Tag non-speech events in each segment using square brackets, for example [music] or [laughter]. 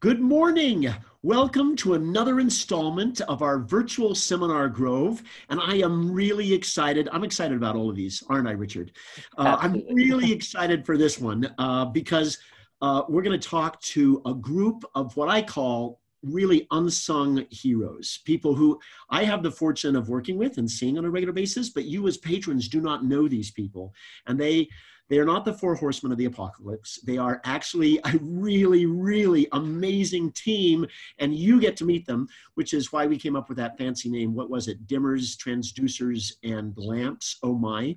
Good morning. Welcome to another installment of our virtual seminar Grove. And I am really excited. I'm excited about all of these, aren't I, Richard? Uh, I'm really excited for this one uh, because uh, we're going to talk to a group of what I call really unsung heroes, people who I have the fortune of working with and seeing on a regular basis, but you as patrons do not know these people. And they they are not the four horsemen of the apocalypse. They are actually a really, really amazing team, and you get to meet them, which is why we came up with that fancy name. What was it? Dimmers, transducers, and lamps. Oh my.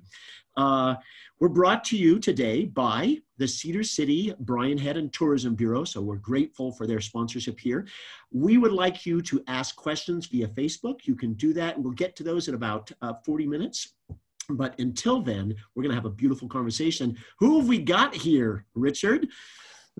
Uh, we're brought to you today by the Cedar City Brian Head and Tourism Bureau, so we're grateful for their sponsorship here. We would like you to ask questions via Facebook. You can do that. And we'll get to those in about uh, 40 minutes. But until then, we're going to have a beautiful conversation. Who have we got here, Richard?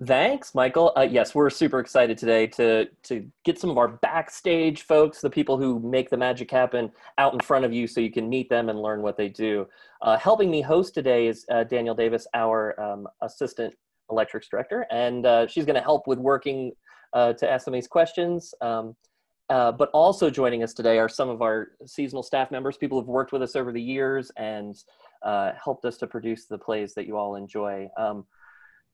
Thanks, Michael. Uh, yes, we're super excited today to to get some of our backstage folks, the people who make the magic happen, out in front of you, so you can meet them and learn what they do. Uh, helping me host today is uh, Danielle Davis, our um, assistant electrics director, and uh, she's going to help with working uh, to ask some of these questions. Um, uh, but also joining us today are some of our seasonal staff members, people who've worked with us over the years and uh, helped us to produce the plays that you all enjoy. Um,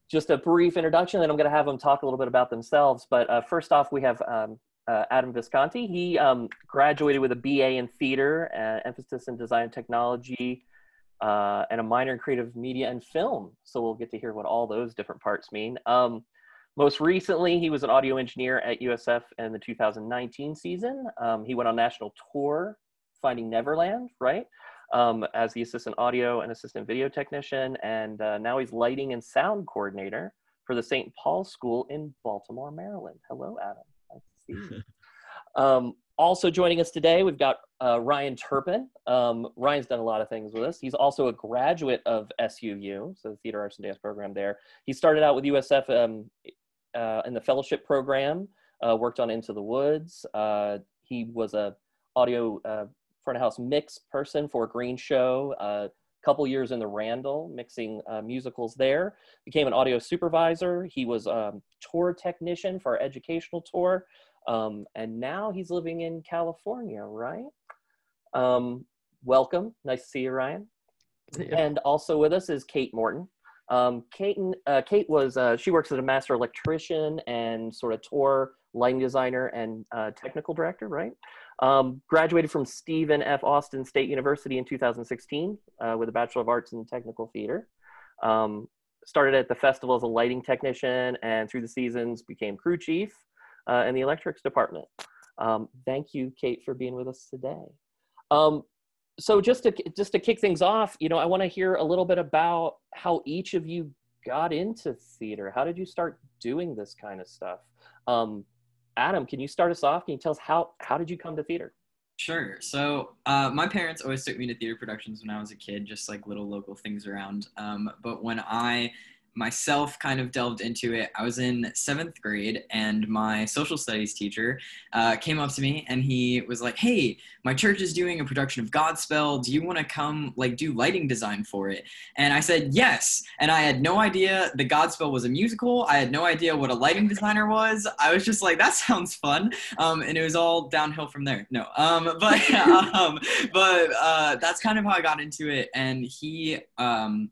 just a brief introduction, then I'm going to have them talk a little bit about themselves. But uh, first off, we have um, uh, Adam Visconti. He um, graduated with a BA in theater, uh, emphasis in design and technology, and a minor in creative media and film. So we'll get to hear what all those different parts mean. Most recently, he was an audio engineer at USF in the 2019 season. Um, he went on national tour, Finding Neverland, right? Um, as the assistant audio and assistant video technician. And uh, now he's lighting and sound coordinator for the St. Paul School in Baltimore, Maryland. Hello, Adam. Nice to see you. [laughs] Um, also joining us today, we've got uh, Ryan Turpin. Um, Ryan's done a lot of things with us. He's also a graduate of SUU, so the Theater Arts and Dance program there. He started out with USF um, uh, in the fellowship program, uh, worked on Into the Woods. Uh, he was a audio uh, front of house mix person for Green Show. A uh, couple years in the Randall, mixing uh, musicals there. Became an audio supervisor. He was a um, tour technician for our educational tour. Um, and now he's living in California, right? Um, welcome. Nice to see you, Ryan. Yeah. And also with us is Kate Morton. Um, Kate, uh, Kate was, uh, she works as a master electrician and sort of tour lighting designer and uh, technical director, right? Um, graduated from Stephen F. Austin State University in 2016 uh, with a Bachelor of Arts in Technical Theater. Um, started at the festival as a lighting technician and through the seasons became crew chief uh, in the electrics department. Um, thank you, Kate, for being with us today. So just to just to kick things off, you know, I want to hear a little bit about how each of you got into theater. How did you start doing this kind of stuff? Um, Adam, can you start us off? Can you tell us how how did you come to theater? Sure. So uh, my parents always took me to theater productions when I was a kid, just like little local things around. Um, but when I myself kind of delved into it. I was in seventh grade, and my social studies teacher uh, came up to me and he was like, "Hey, my church is doing a production of Godspell. Do you want to come like do lighting design for it?" And I said yes. And I had no idea the Godspell was a musical. I had no idea what a lighting designer was. I was just like, "That [laughs] sounds fun," um, and it was all downhill from there. No, um, [laughs] but um, but uh, that's kind of how I got into it. And he um,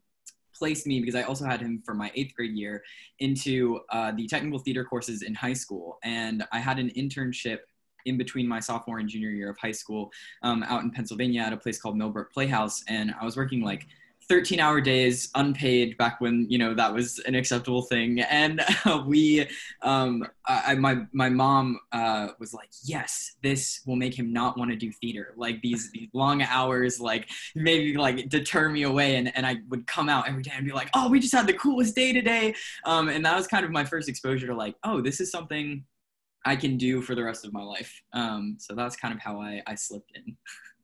placed me because I also had him for my eighth grade year into uh, the technical theater courses in high school, and I had an internship in between my sophomore and junior year of high school um, out in Pennsylvania at a place called Millbrook Playhouse, and I was working like 13 hour days unpaid back when you know that was an acceptable thing. And uh, we um, I, my my mom uh, was like yes this will make him not want to do theater. Like these, these long hours like maybe like deter me away. And, and i would come out every day and be like oh we just had the coolest day today. Um, and that was kind of my first exposure to like oh this is something i can do for the rest of my life. Um, so that's kind of how i, I slipped in [laughs]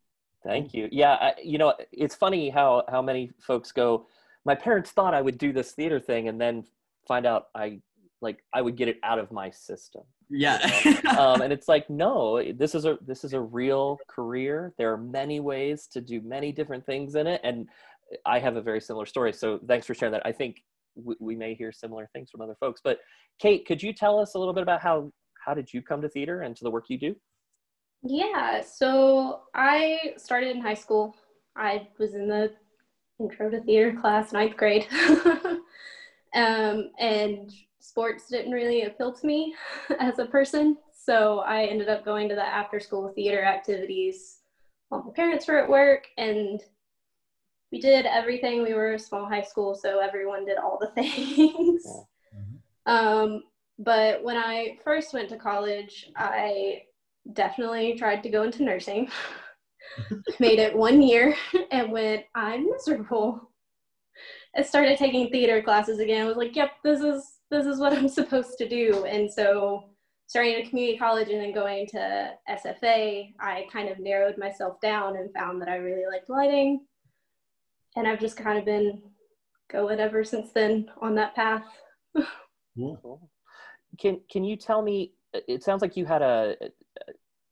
Thank you. Yeah, I, you know, it's funny how how many folks go. My parents thought I would do this theater thing, and then find out I like I would get it out of my system. Yeah. You know? [laughs] um, and it's like, no, this is a this is a real career. There are many ways to do many different things in it, and I have a very similar story. So thanks for sharing that. I think we, we may hear similar things from other folks. But Kate, could you tell us a little bit about how how did you come to theater and to the work you do? Yeah, so I started in high school. I was in the intro to theater class, ninth grade. [laughs] um, and sports didn't really appeal to me [laughs] as a person. So I ended up going to the after school theater activities while my parents were at work. And we did everything. We were a small high school, so everyone did all the [laughs] things. Mm-hmm. Um, but when I first went to college, I definitely tried to go into nursing. [laughs] Made it one year and went, I'm miserable. I started taking theater classes again. I was like, yep, this is this is what I'm [laughs] supposed to do. And so starting at community college and then going to SFA, I kind of narrowed myself down and found that I really liked lighting. And I've just kind of been going ever since then on that path. [laughs] cool. Can can you tell me? It sounds like you had a, a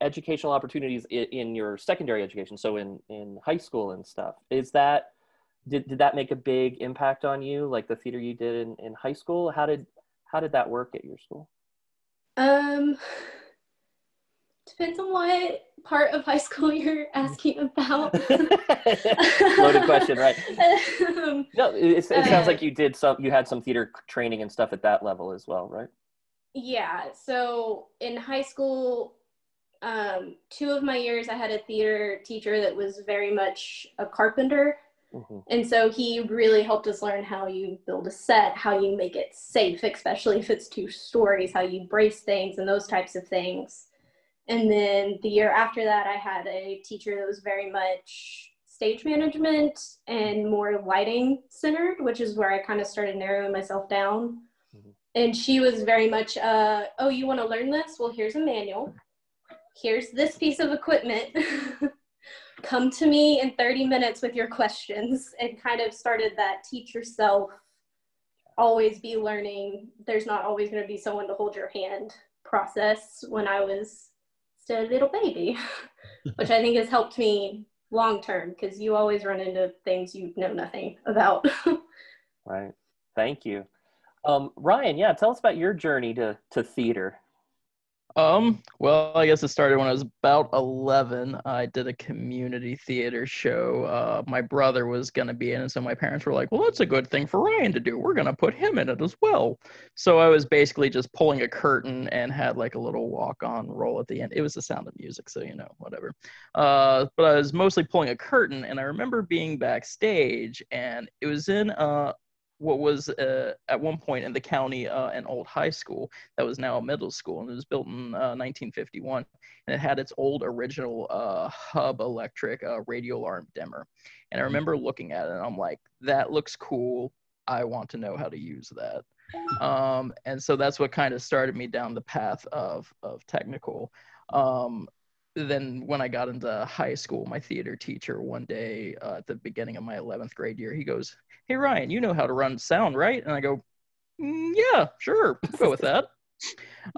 educational opportunities in, in your secondary education, so in in high school and stuff. Is that did, did that make a big impact on you like the theater you did in, in high school? How did how did that work at your school? Um depends on what part of high school [laughs] you're asking about. [laughs] Loaded question right. [laughs] Um, no it, it sounds uh, like you did some you had some theater training and stuff at that level as well right yeah so in high school um, two of my years i had a theater teacher that was very much a carpenter Mm-hmm. And so he really helped us learn how you build a set, how you make it safe, especially if it's two stories, how you brace things and those types of things. And then the year after that, I had a teacher that was very much stage management and more lighting centered, which is where I kind of started narrowing myself down. And she was very much, uh, oh, you want to learn this? Well, here's a manual. Here's this piece of equipment. [laughs] come to me in 30 minutes with your questions and kind of started that teach yourself always be learning there's not always going to be someone to hold your hand process when i was still a little baby [laughs] which i think has helped me long term because you always run into things you know nothing about [laughs] right thank you um, ryan yeah tell us about your journey to, to theater um, well, I guess it started when I was about 11. I did a community theater show. Uh, my brother was going to be in it, so my parents were like, well, that's a good thing for Ryan to do. We're going to put him in it as well. So I was basically just pulling a curtain and had like a little walk on role at the end. It was the sound of music, so you know, whatever. Uh, but I was mostly pulling a curtain, and I remember being backstage, and it was in uh, what was uh, at one point in the county uh, an old high school that was now a middle school and it was built in uh, 1951 and it had its old original uh, hub electric uh, radial arm dimmer. And i remember looking at it and i'm like that looks cool. I want to know how to use that. Um, and so that's what kind of started me down the path of, of technical. Um, then when I got into high school, my theater teacher one day uh, at the beginning of my 11th grade year, he goes, "Hey Ryan, you know how to run sound, right?" And I go, mm, "Yeah, sure, I'll go with that."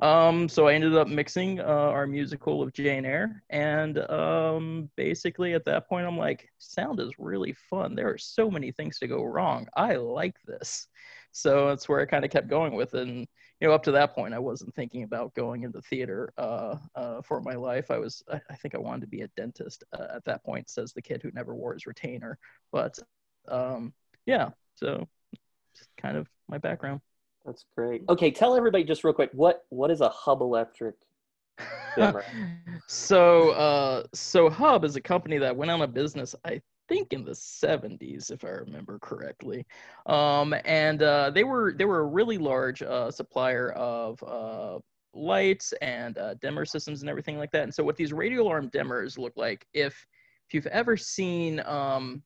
um, so I ended up mixing uh, our musical of Jane Eyre, and um, basically at that point, I'm like, "Sound is really fun. There are so many things to go wrong. I like this." So that's where I kind of kept going with it. And you know, up to that point, I wasn't thinking about going into theater uh, uh, for my life. I was, I, I, think I wanted to be a dentist uh, at that point, says the kid who never wore his retainer. But um, yeah, so just kind of my background. That's great. Okay, tell everybody just real quick what what is a hub electric [laughs] so uh so hub is a company that went out of business i think in the 70s if i remember correctly. Um, and uh, they were they were a really large uh, supplier of uh, lights and uh, dimmer systems and everything like that. And so what these radial arm dimmers look like if if you've ever seen um,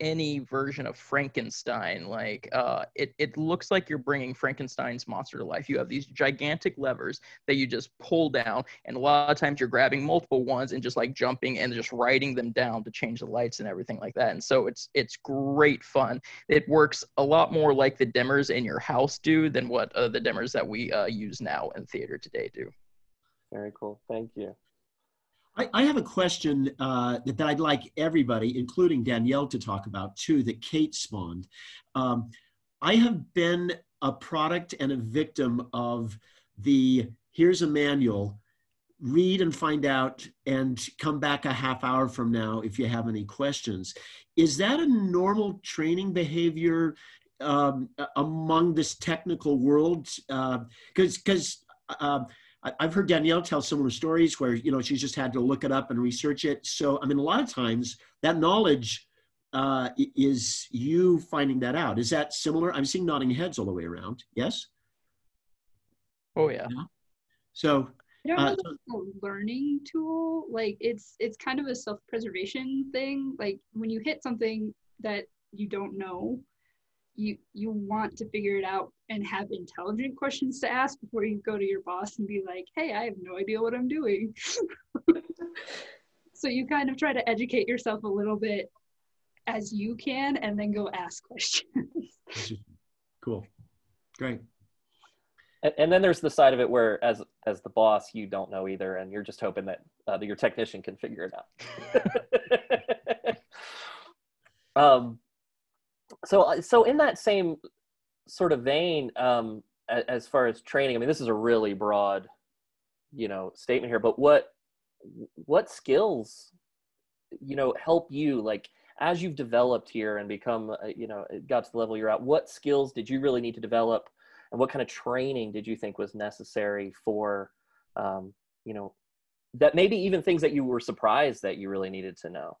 any version of Frankenstein. Like uh, it, it looks like you're bringing Frankenstein's monster to life. You have these gigantic levers that you just pull down, and a lot of times you're grabbing multiple ones and just like jumping and just riding them down to change the lights and everything like that. And so it's it's great fun. It works a lot more like the dimmers in your house do than what uh, the dimmers that we uh, use now in theater today do. Very cool. Thank you. I, I have a question uh, that, that I'd like everybody, including Danielle, to talk about too, that Kate spawned. Um, I have been a product and a victim of the here's a manual, read and find out, and come back a half hour from now if you have any questions. Is that a normal training behavior um, among this technical world? Because uh, because uh, I've heard Danielle tell similar stories where you know she's just had to look it up and research it. So I mean, a lot of times that knowledge uh, is you finding that out. Is that similar? I'm seeing nodding heads all the way around. Yes. Oh yeah. yeah. So. I don't know uh, a learning tool. Like it's it's kind of a self-preservation thing. Like when you hit something that you don't know, you you want to figure it out and have intelligent questions to ask before you go to your boss and be like, "Hey, I have no idea what I'm doing." [laughs] so you kind of try to educate yourself a little bit as you can and then go ask questions. [laughs] cool. Great. And, and, then there's the side of it where as as the boss you don't know either and you're just hoping that, uh, that your technician can figure it out. [laughs] um so uh, so in that same sort of vein um as far as training i mean this is a really broad you know statement here but what what skills you know help you like as you've developed here and become, uh, you know, got to the level you're at, what skills did you really need to develop, and what kind of training did you think was necessary for, um, you know, that maybe even things that you were surprised that you really needed to know.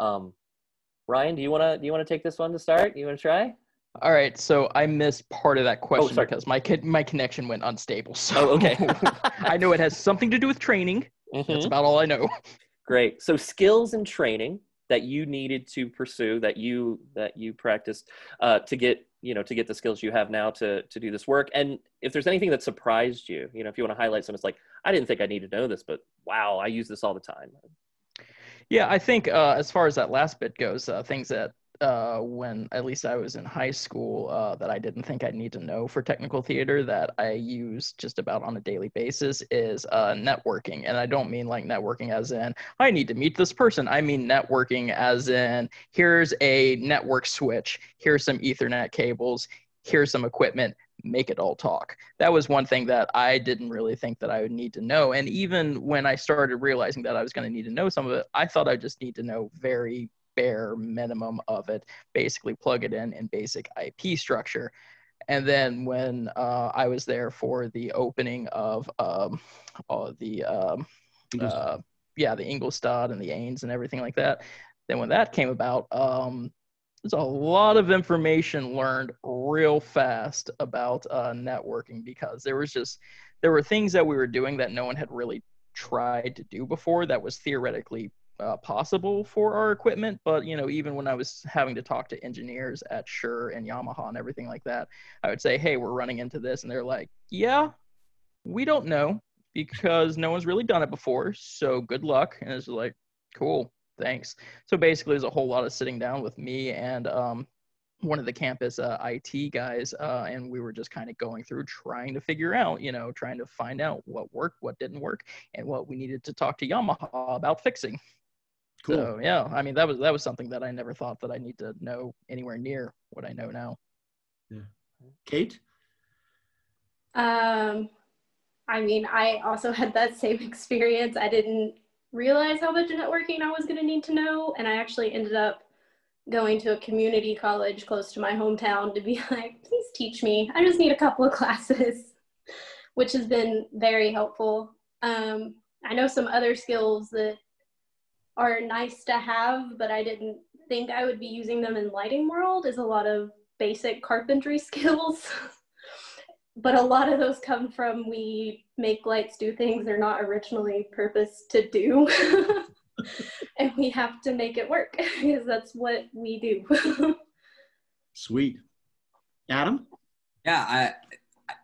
Um, Ryan, do you want to do you want to take this one to start? You want to try? All right, so I missed part of that oh, question oh, because my my connection went unstable. So oh, okay. [laughs] I know it has something to do with training. Mm-hmm. That's about all I know. Great. So skills and training that you needed to pursue that you that you practiced uh, to get you know to get the skills you have now to to do this work and if there's anything that surprised you you know if you want to highlight some it's like i didn't think i needed to know this but wow i use this all the time yeah i think uh, as far as that last bit goes uh, things that uh, when at least I was in high school uh, that I didn't think I'd need to know for technical theater that I use just about on a daily basis is uh, networking. And I don't mean like networking as in, I need to meet this person. I mean networking as in, here's a network switch, here's some Ethernet cables, here's some equipment, make it all talk. That was one thing that I didn't really think that I would need to know. And even when I started realizing that I was going to need to know some of it, I thought I just need to know very bare minimum of it, basically plug it in in basic IP structure. And then when uh, I was there for the opening of um, all the um, uh, yeah the Engelstad and the Anes and everything like that, then when that came about, um, there's a lot of information learned real fast about uh, networking because there was just there were things that we were doing that no one had really tried to do before that was theoretically uh, possible for our equipment. But you know, even when I was having to talk to engineers at Shure and Yamaha and everything like that, I would say, "Hey, we're running into this," and they're like, "Yeah, we don't know because no one's really done it before. So good luck." And it's like, "Cool, thanks." So basically, there's a whole lot of sitting down with me and um, one of the campus uh, IT guys, uh, and we were just kind of going through trying to figure out, you know, trying to find out what worked, what didn't work, and what we needed to talk to Yamaha about fixing. Cool. So yeah, I mean that was that was something that I never thought that I need to know anywhere near what I know now. Yeah. Kate? Um I mean, I also had that same [laughs] experience. I didn't realize how much networking I was going to need to know, and I actually ended up going to a community college close to my hometown to be [laughs] like, please teach me. I just need a couple of classes, [laughs] which has been very helpful. Um, I know some other skills that are nice to have, but I didn't think I would be using them in lighting world is a lot of basic carpentry [laughs] skills. But a lot of those come from we make lights do things they're not originally purposed to do. [laughs] and we have to make it work because that's what we do. Sweet. Adam? Yeah, I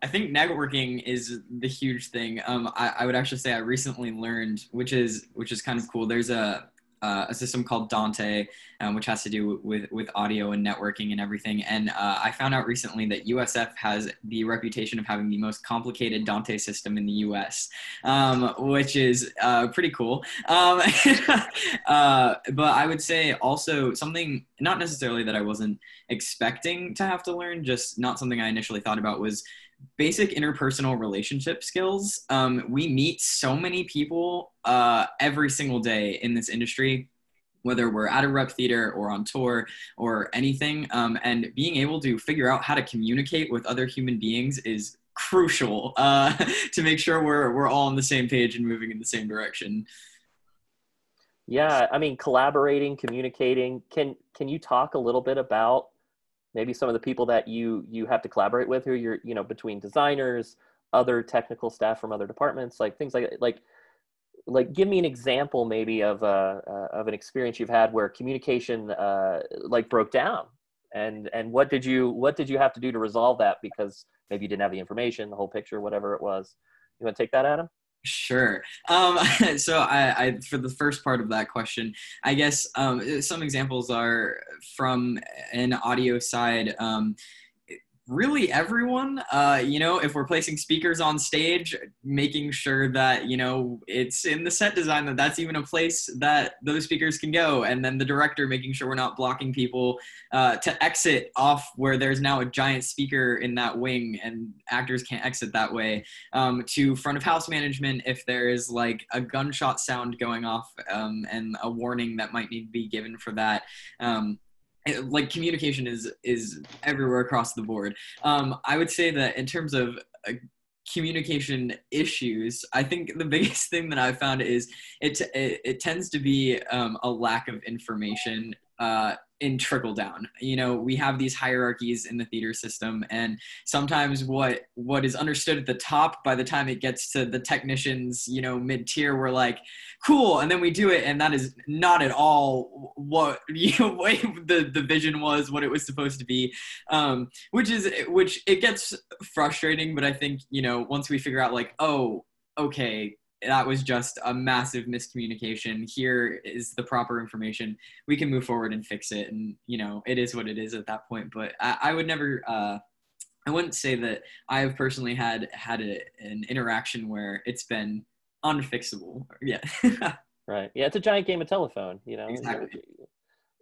I think networking is the huge thing. Um, I, I would actually say I recently learned, which is which is kind of cool. There's a uh, a system called Dante, um, which has to do with with audio and networking and everything. And uh, I found out recently that USF has the reputation of having the most complicated Dante system in the U.S., um, which is uh, pretty cool. Um, [laughs] uh, but I would say also something not necessarily that I wasn't expecting to have to learn, just not something I initially thought about was basic interpersonal relationship skills. Um, we meet so many people uh, every single day in this industry whether we're at a rep theater or on tour or anything um, and being able to figure out how to communicate with other human beings is crucial [laughs] uh, to make sure we're, we're all on the same page and moving in the same direction yeah i mean collaborating communicating can can you talk a little bit about maybe some of the people that you you have to collaborate with who you're you know between designers other technical staff from other departments like things like like like give me an example maybe of uh, uh, of an experience you've had where communication uh, like broke down. And and what did you what did you have to do to resolve that because maybe you didn't have the information the whole picture whatever it was? You want to take that adam Sure. Um, [laughs] so I, I, for the first part of that question, I guess um, some examples are from an audio side. Um, really everyone uh, you know if we're placing speakers on stage making sure that you know it's in the set design that that's even a place that those speakers can go. And then the director making sure we're not blocking people uh, to exit off where there's now a giant speaker in that wing and actors can't exit that way. Um, to front of house management if there is like a gunshot sound going off um, and a warning that might need to be given for that um, [laughs] like communication is is everywhere across the board. Um, i would say that in terms of uh, communication issues i think the [laughs] biggest thing that i've found is it it, it tends to be um, a lack of information uh, in trickle down. You know we have these hierarchies in the theater system and sometimes what what is understood at the top by the time it gets to the technicians you know mid tier we're like cool and then we do it and that is not at all what [laughs] you know the the vision was what it was supposed to be. Um which is which it gets frustrating but i think you know once we figure out like oh okay that was just a massive miscommunication. Here is the proper information. We can move forward and fix it. And, you know, it is what it is at that point. But I, I would never, uh, I wouldn't say that I have personally had had a, an interaction where it's been unfixable. [laughs] Yeah. right. Yeah. It's a giant game of telephone, you know, exactly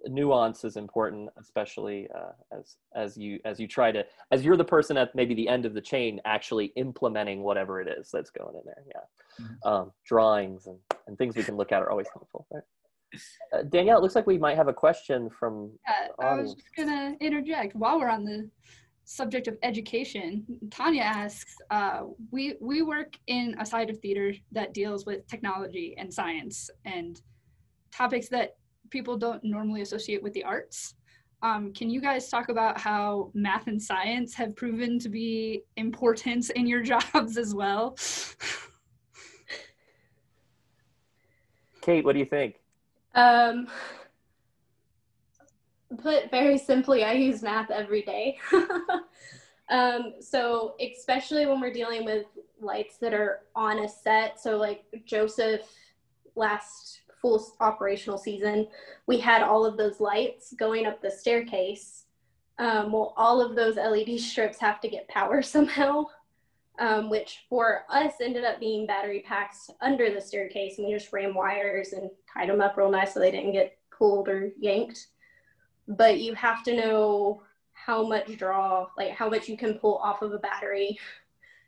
nuance is important especially uh, as as you as you try to as you're the person at maybe the end of the chain actually implementing whatever it is that's going in there yeah. Mm-hmm. um, drawings and, and things we can look at are always helpful right? Uh, danielle it looks like we might have a question from uh, i was just gonna interject while we're on the subject of education. Tanya asks uh, we we work in a side of theater that deals with technology and science and topics that people don't normally associate with the arts. Um, can you guys talk about how math and science have proven to be important in your [laughs] jobs as well? Kate, what do you think? Um, put very simply, I use math every day. [laughs] um, so especially when we're dealing with lights that are on a set. So like Joseph last full operational season, we had all of those lights going up the staircase. Um, well, all of those LED strips have to get power [laughs] somehow, um, which for us ended up being battery packs under the staircase. And we just ran wires and tied them up real nice so they didn't get pulled or yanked. But you have to know how much draw, like how much you can pull off of a battery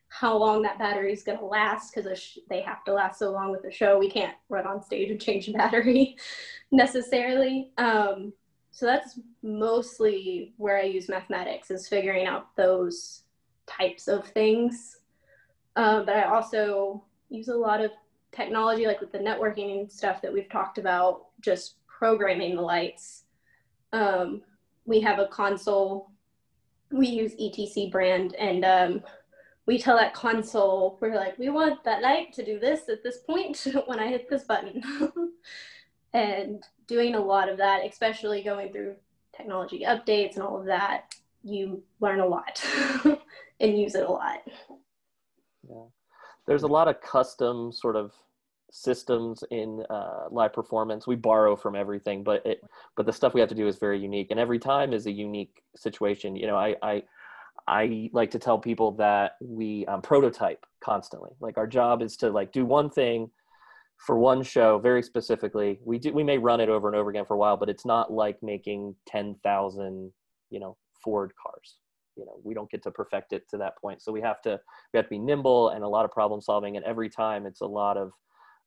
how long that battery is going to last because sh- they have to last so long with the show. We can't run on stage and change [laughs] battery necessarily. Um, so that's mostly where I use mathematics is figuring out those types of things. Uh, but I also use a lot of technology, like with the networking and stuff that we've talked about, just programming the lights. Um, we have a console. We use ETC brand, and um, we tell that console, we're like, we want that light to do this at this point [laughs] when I hit this button. [laughs] and doing a lot of that, especially going through technology updates and all of that, you learn a lot [laughs] and use it a lot. Yeah. There's a lot of custom sort of systems in uh, live performance. We borrow from everything, but it but the stuff we have to do is very unique, and every time is a unique situation. You know, I I I like to tell people that we um, prototype constantly. Like our job is to like do one thing for one show very specifically. We do we may run it over and over again for a while, but it's not like making ten thousand you know Ford cars. You know, we don't get to perfect it to that point. So we have to we have to be nimble and a lot of problem solving. And every time it's a lot of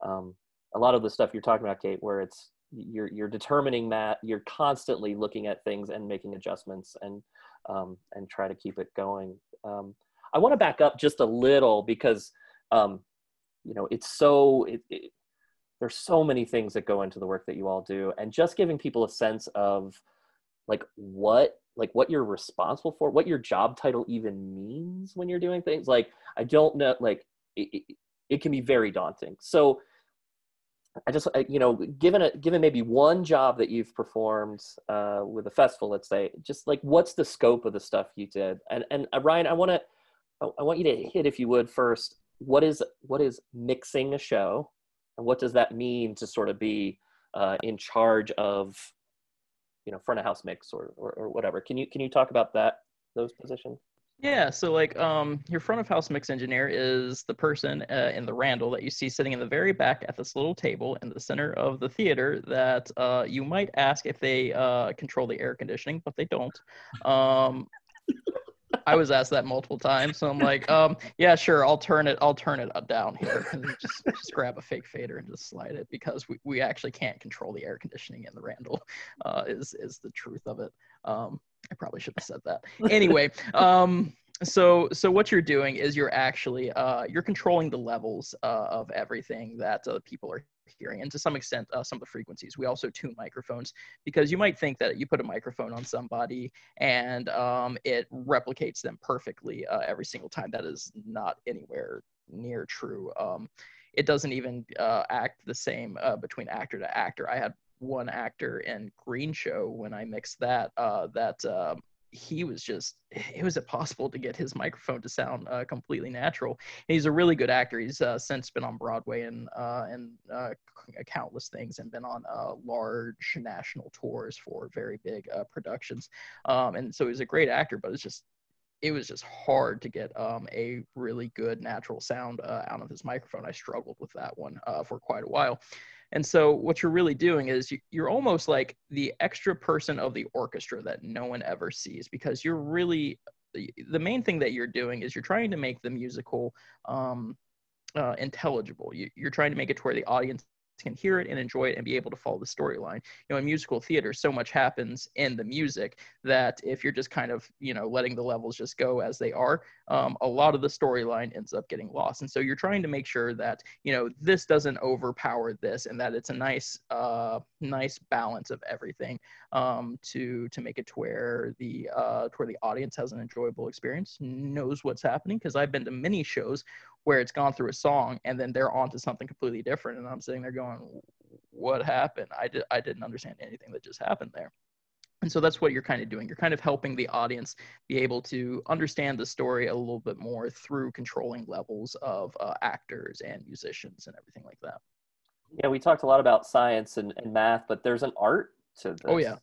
um, a lot of the stuff you're talking about, Kate, where it's you're you're determining that you're constantly looking at things and making adjustments and um, and try to keep it going. Um, I want to back up just a little because, um, you know, it's so, it, it, there's so many things that go into the work that you all do and just giving people a sense of like what like what you're responsible for what your job title even means when you're doing things like i don't know like it, it, it can be very daunting so I just, you know, given a given maybe one job that you've performed uh, with a festival, let's say, just like what's the scope of the stuff you did? And and uh, Ryan, I want to, I want you to hit, if you would, first, what is what is mixing a show, and what does that mean to sort of be uh, in charge of, you know, front of house mix or, or or whatever? Can you can you talk about that those positions? Yeah, so like um, your front of house mix engineer is the person uh, in the Randall that you see sitting in the very back at this little table in the center of the theater that uh, you might ask if they uh, control the air conditioning, but they don't. Um, I was asked that multiple times, so I'm like, um, yeah, sure, I'll turn it, I'll turn it down here, and just just grab a fake fader and just slide it because we, we actually can't control the air conditioning in the Randall. Uh, is is the truth of it. Um, I probably should have said that. [laughs] Anyway, um, so so what you're doing is you're actually uh, you're controlling the levels uh, of everything that uh, people are hearing, and to some extent, uh, some of the frequencies. We also tune microphones because you might think that you put a microphone on somebody and um, it replicates them perfectly uh, every single time. That is not anywhere near true. Um, it doesn't even uh, act the same between actor to actor. I had one actor in Green Show when I mixed that uh, that uh, he was just it was impossible to get his microphone to sound uh, completely natural. And he's a really good actor. He's uh, since been on Broadway and uh, and uh, countless things and been on large national tours for very big productions. Um, and so he's a great actor, but it's just it was just hard to get um, a really good natural sound uh, out of his microphone. I struggled with that one uh, for quite a while. And so what you're really doing is you're almost like the extra person of the orchestra that no one ever sees because you're really the main thing that you're doing is you're trying to make the musical um, uh, intelligible. You, are trying to make it to where the audience can hear it and enjoy it and be able to follow the storyline. You know, in musical theater, so much happens in the music that if you're just kind of, you know, letting the levels just go as they are, um, a lot of the storyline ends up getting lost. And so you're trying to make sure that, you know, this doesn't overpower this and that it's a nice, uh, nice balance of everything um, to, to make it to where the, uh, to where the audience has an enjoyable experience, knows what's happening. Cause I've been to many shows where it's gone through a song and then they're on to something completely different and i'm sitting there going what happened? I, did, I didn't understand anything that just happened there. And so that's what you're kind of doing. You're kind of helping the audience be able to understand the story a little bit more through controlling levels of uh, actors and musicians and everything like that. Yeah we talked a lot about science and, and math but there's an art to this oh yeah.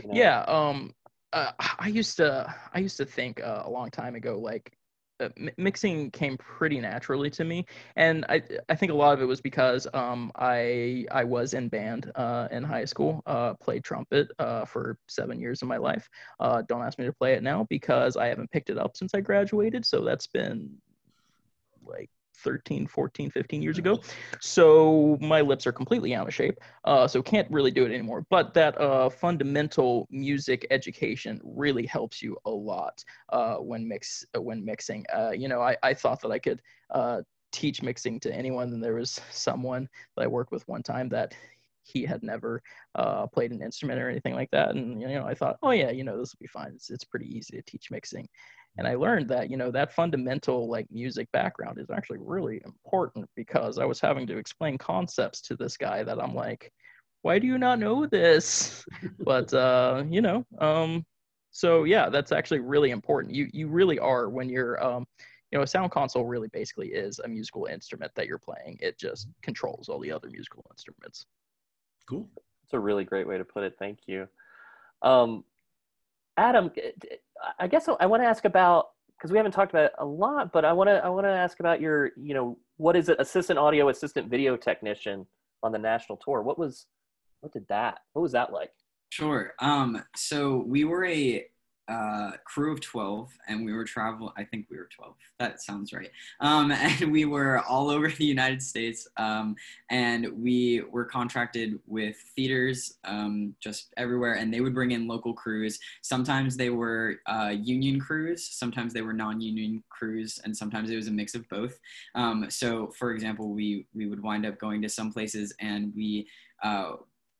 you know? yeah um uh, i used to i used to think uh, a long time ago like uh, mixing came pretty naturally to me, and I I think a lot of it was because um, I I was in band uh, in high school, uh, played trumpet uh, for seven years of my life. Uh, don't ask me to play it now because I haven't picked it up since I graduated, so that's been like 13, 14, 15 years ago. So my lips are completely out of shape. Uh, so can't really do it anymore. But that uh, fundamental music education really helps you a lot uh, when mix when mixing. Uh, you know, I, I thought that I could uh, teach mixing to anyone. And there was [laughs] someone that I worked with one time that he had never uh, played an instrument or anything like that. And, you know, I thought, oh yeah, you know, this will be fine. It's, it's pretty easy to teach mixing and i learned that you know that fundamental like music background is actually really important because i was having to explain concepts to this guy that i'm like why do you not know this [laughs] but uh you know um so yeah that's actually really important you you really are when you're um you know, a sound console really basically is a musical instrument that you're playing. It just controls all the other musical instruments. Cool. It's a really great way to put it. Thank you. Um, Adam, I guess I want to ask about because we haven't talked about it a lot, but I want to I want to ask about your you know what is it assistant audio assistant video technician on the national tour? What was what did that what was that like? Sure. Um, so we were a uh, crew of 12 and we were travel i think we were 12 that sounds right. Um, [laughs] and we were all over the united states um, and we were contracted with theaters um, just everywhere and they would bring in local crews. Sometimes they were uh, union crews sometimes they were non-union crews and sometimes it was a mix of both. Um, so for example we we would wind up going to some places and we uh,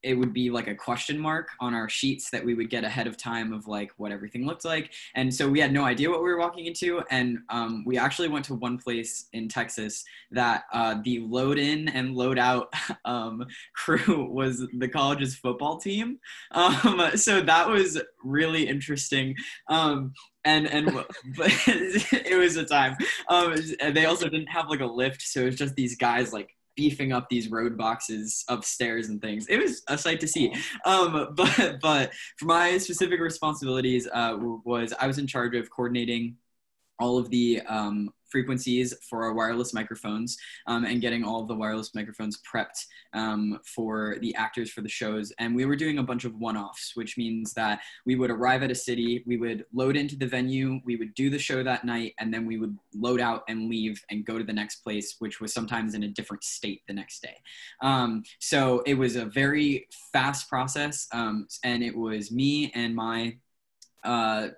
it would be like a question mark on our sheets that we would get ahead of time of like what everything looked like. And so we had no idea what we were walking into. And um, we actually went to one place in texas that uh, the load in and load out [laughs] um, crew [laughs] was the college's football team. [laughs] Um, so that was really interesting. Um, and and it was a time. Um, they also didn't have like a lift. So it was just these guys like beefing up these road boxes upstairs and things. It was a sight to see. Um, [laughs] but but for my specific responsibilities uh, was I was in charge of coordinating all of the um, frequencies for our wireless microphones um, and getting all the wireless microphones prepped um, for the actors for the shows. And we were doing a bunch of one offs, which means that we would arrive at a city, we would load into the venue, we would do the show that night, and then we would load out and leave and go to the next place, which was sometimes in a different state the next day. Um, so it was a very fast process. Um, and it was me and my uh,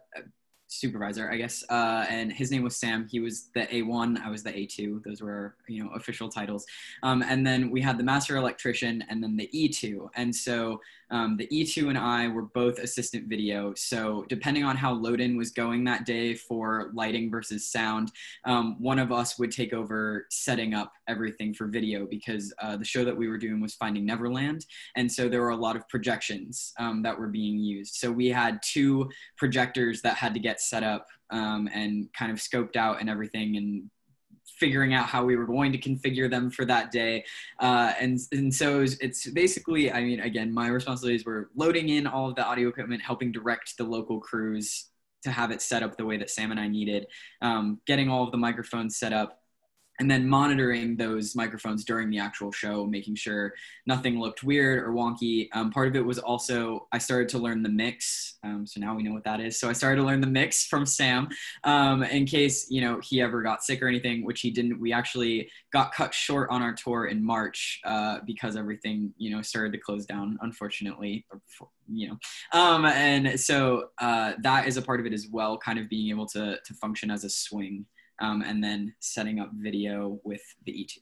supervisor, I guess, uh, and his name was Sam. He was the A1, I was the A2. Those were, you know, official titles. Um, and then we had the master electrician and then the E2. And so um, the E2 and I were both assistant video. So depending on how load-in was going that day for lighting versus sound, um, one of us would take over setting up everything for video because uh, the show that we were doing was Finding Neverland. And so there were a lot of projections um, that were being used. So we had two projectors that had to get set up um, and kind of scoped out and everything and figuring out how we were going to configure them for that day. Uh, and, and so it's, it's basically, I mean, again, my responsibilities were loading in all of the audio equipment, helping direct the local crews to have it set up the way that Sam and I needed, um, getting all of the microphones set up, and then monitoring those microphones during the actual show, making sure nothing looked weird or wonky. Um, part of it was also I started to learn the mix, um, so now we know what that is. So I started to learn the mix from Sam um, in case you know he ever got sick or anything, which he didn't. We actually got cut short on our tour in March uh, because everything you know started to close down, unfortunately. you know, um, and so uh, that is a part of it as well, kind of being able to to function as a swing um, and then setting up video with the E2.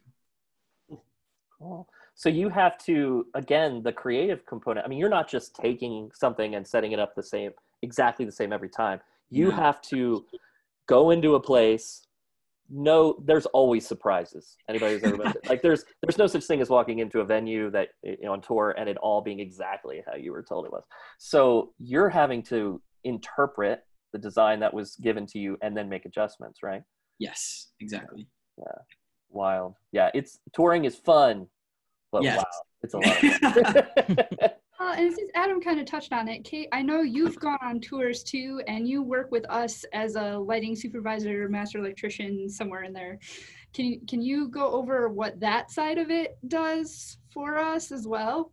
Cool. So you have to, again, the creative component. I mean, you're not just taking something and setting it up the same, exactly the same every time. You yeah. have to go into a place. No, there's always surprises. Anybody who's ever been [laughs] like, there's there's no such thing as walking into a venue that you know, on tour and it all being exactly how you were told it was. So you're having to interpret the design that was given to you and then make adjustments, right? Yes, exactly. Yeah. Wild. Yeah, it's touring is fun, but yes. wow, it's a lot Uh, [laughs] [laughs] and since Adam kind of touched on it, Kate, I know you've gone on tours too, and you work with us as a lighting supervisor, master electrician, somewhere in there. Can you, can you go over what that side of it does for us as well?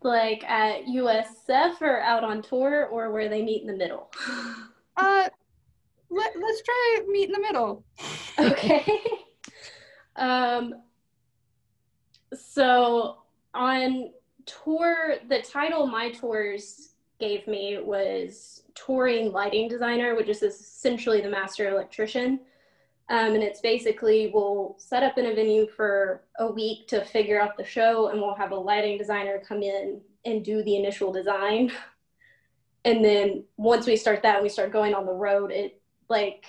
Like at USF or out on tour, or where they meet in the middle? uh, let, let's try meet in the middle. [laughs] Okay. um, so on tour, the title my tours gave me was touring lighting designer, which is essentially the master electrician. Um, and it's basically we'll set up in a venue for a week to figure out the show, and we'll have a lighting designer come in and do the initial design. [laughs] And then once we start that and we start going on the road, it like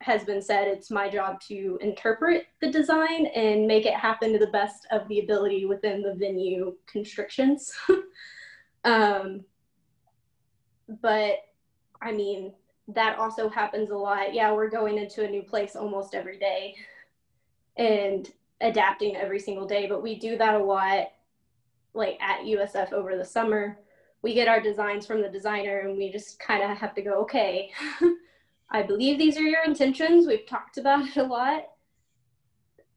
has been said, it's my job to interpret the design and make it happen to the best of the ability within the venue constrictions. [laughs] um, but I mean, that also happens a lot. Yeah, we're going into a new place almost every day and adapting every single day, but we do that a lot like at USF over the summer. We get our designs from the designer and we just kind of have to go, okay, [laughs] I believe these are your intentions. We've talked about it a lot.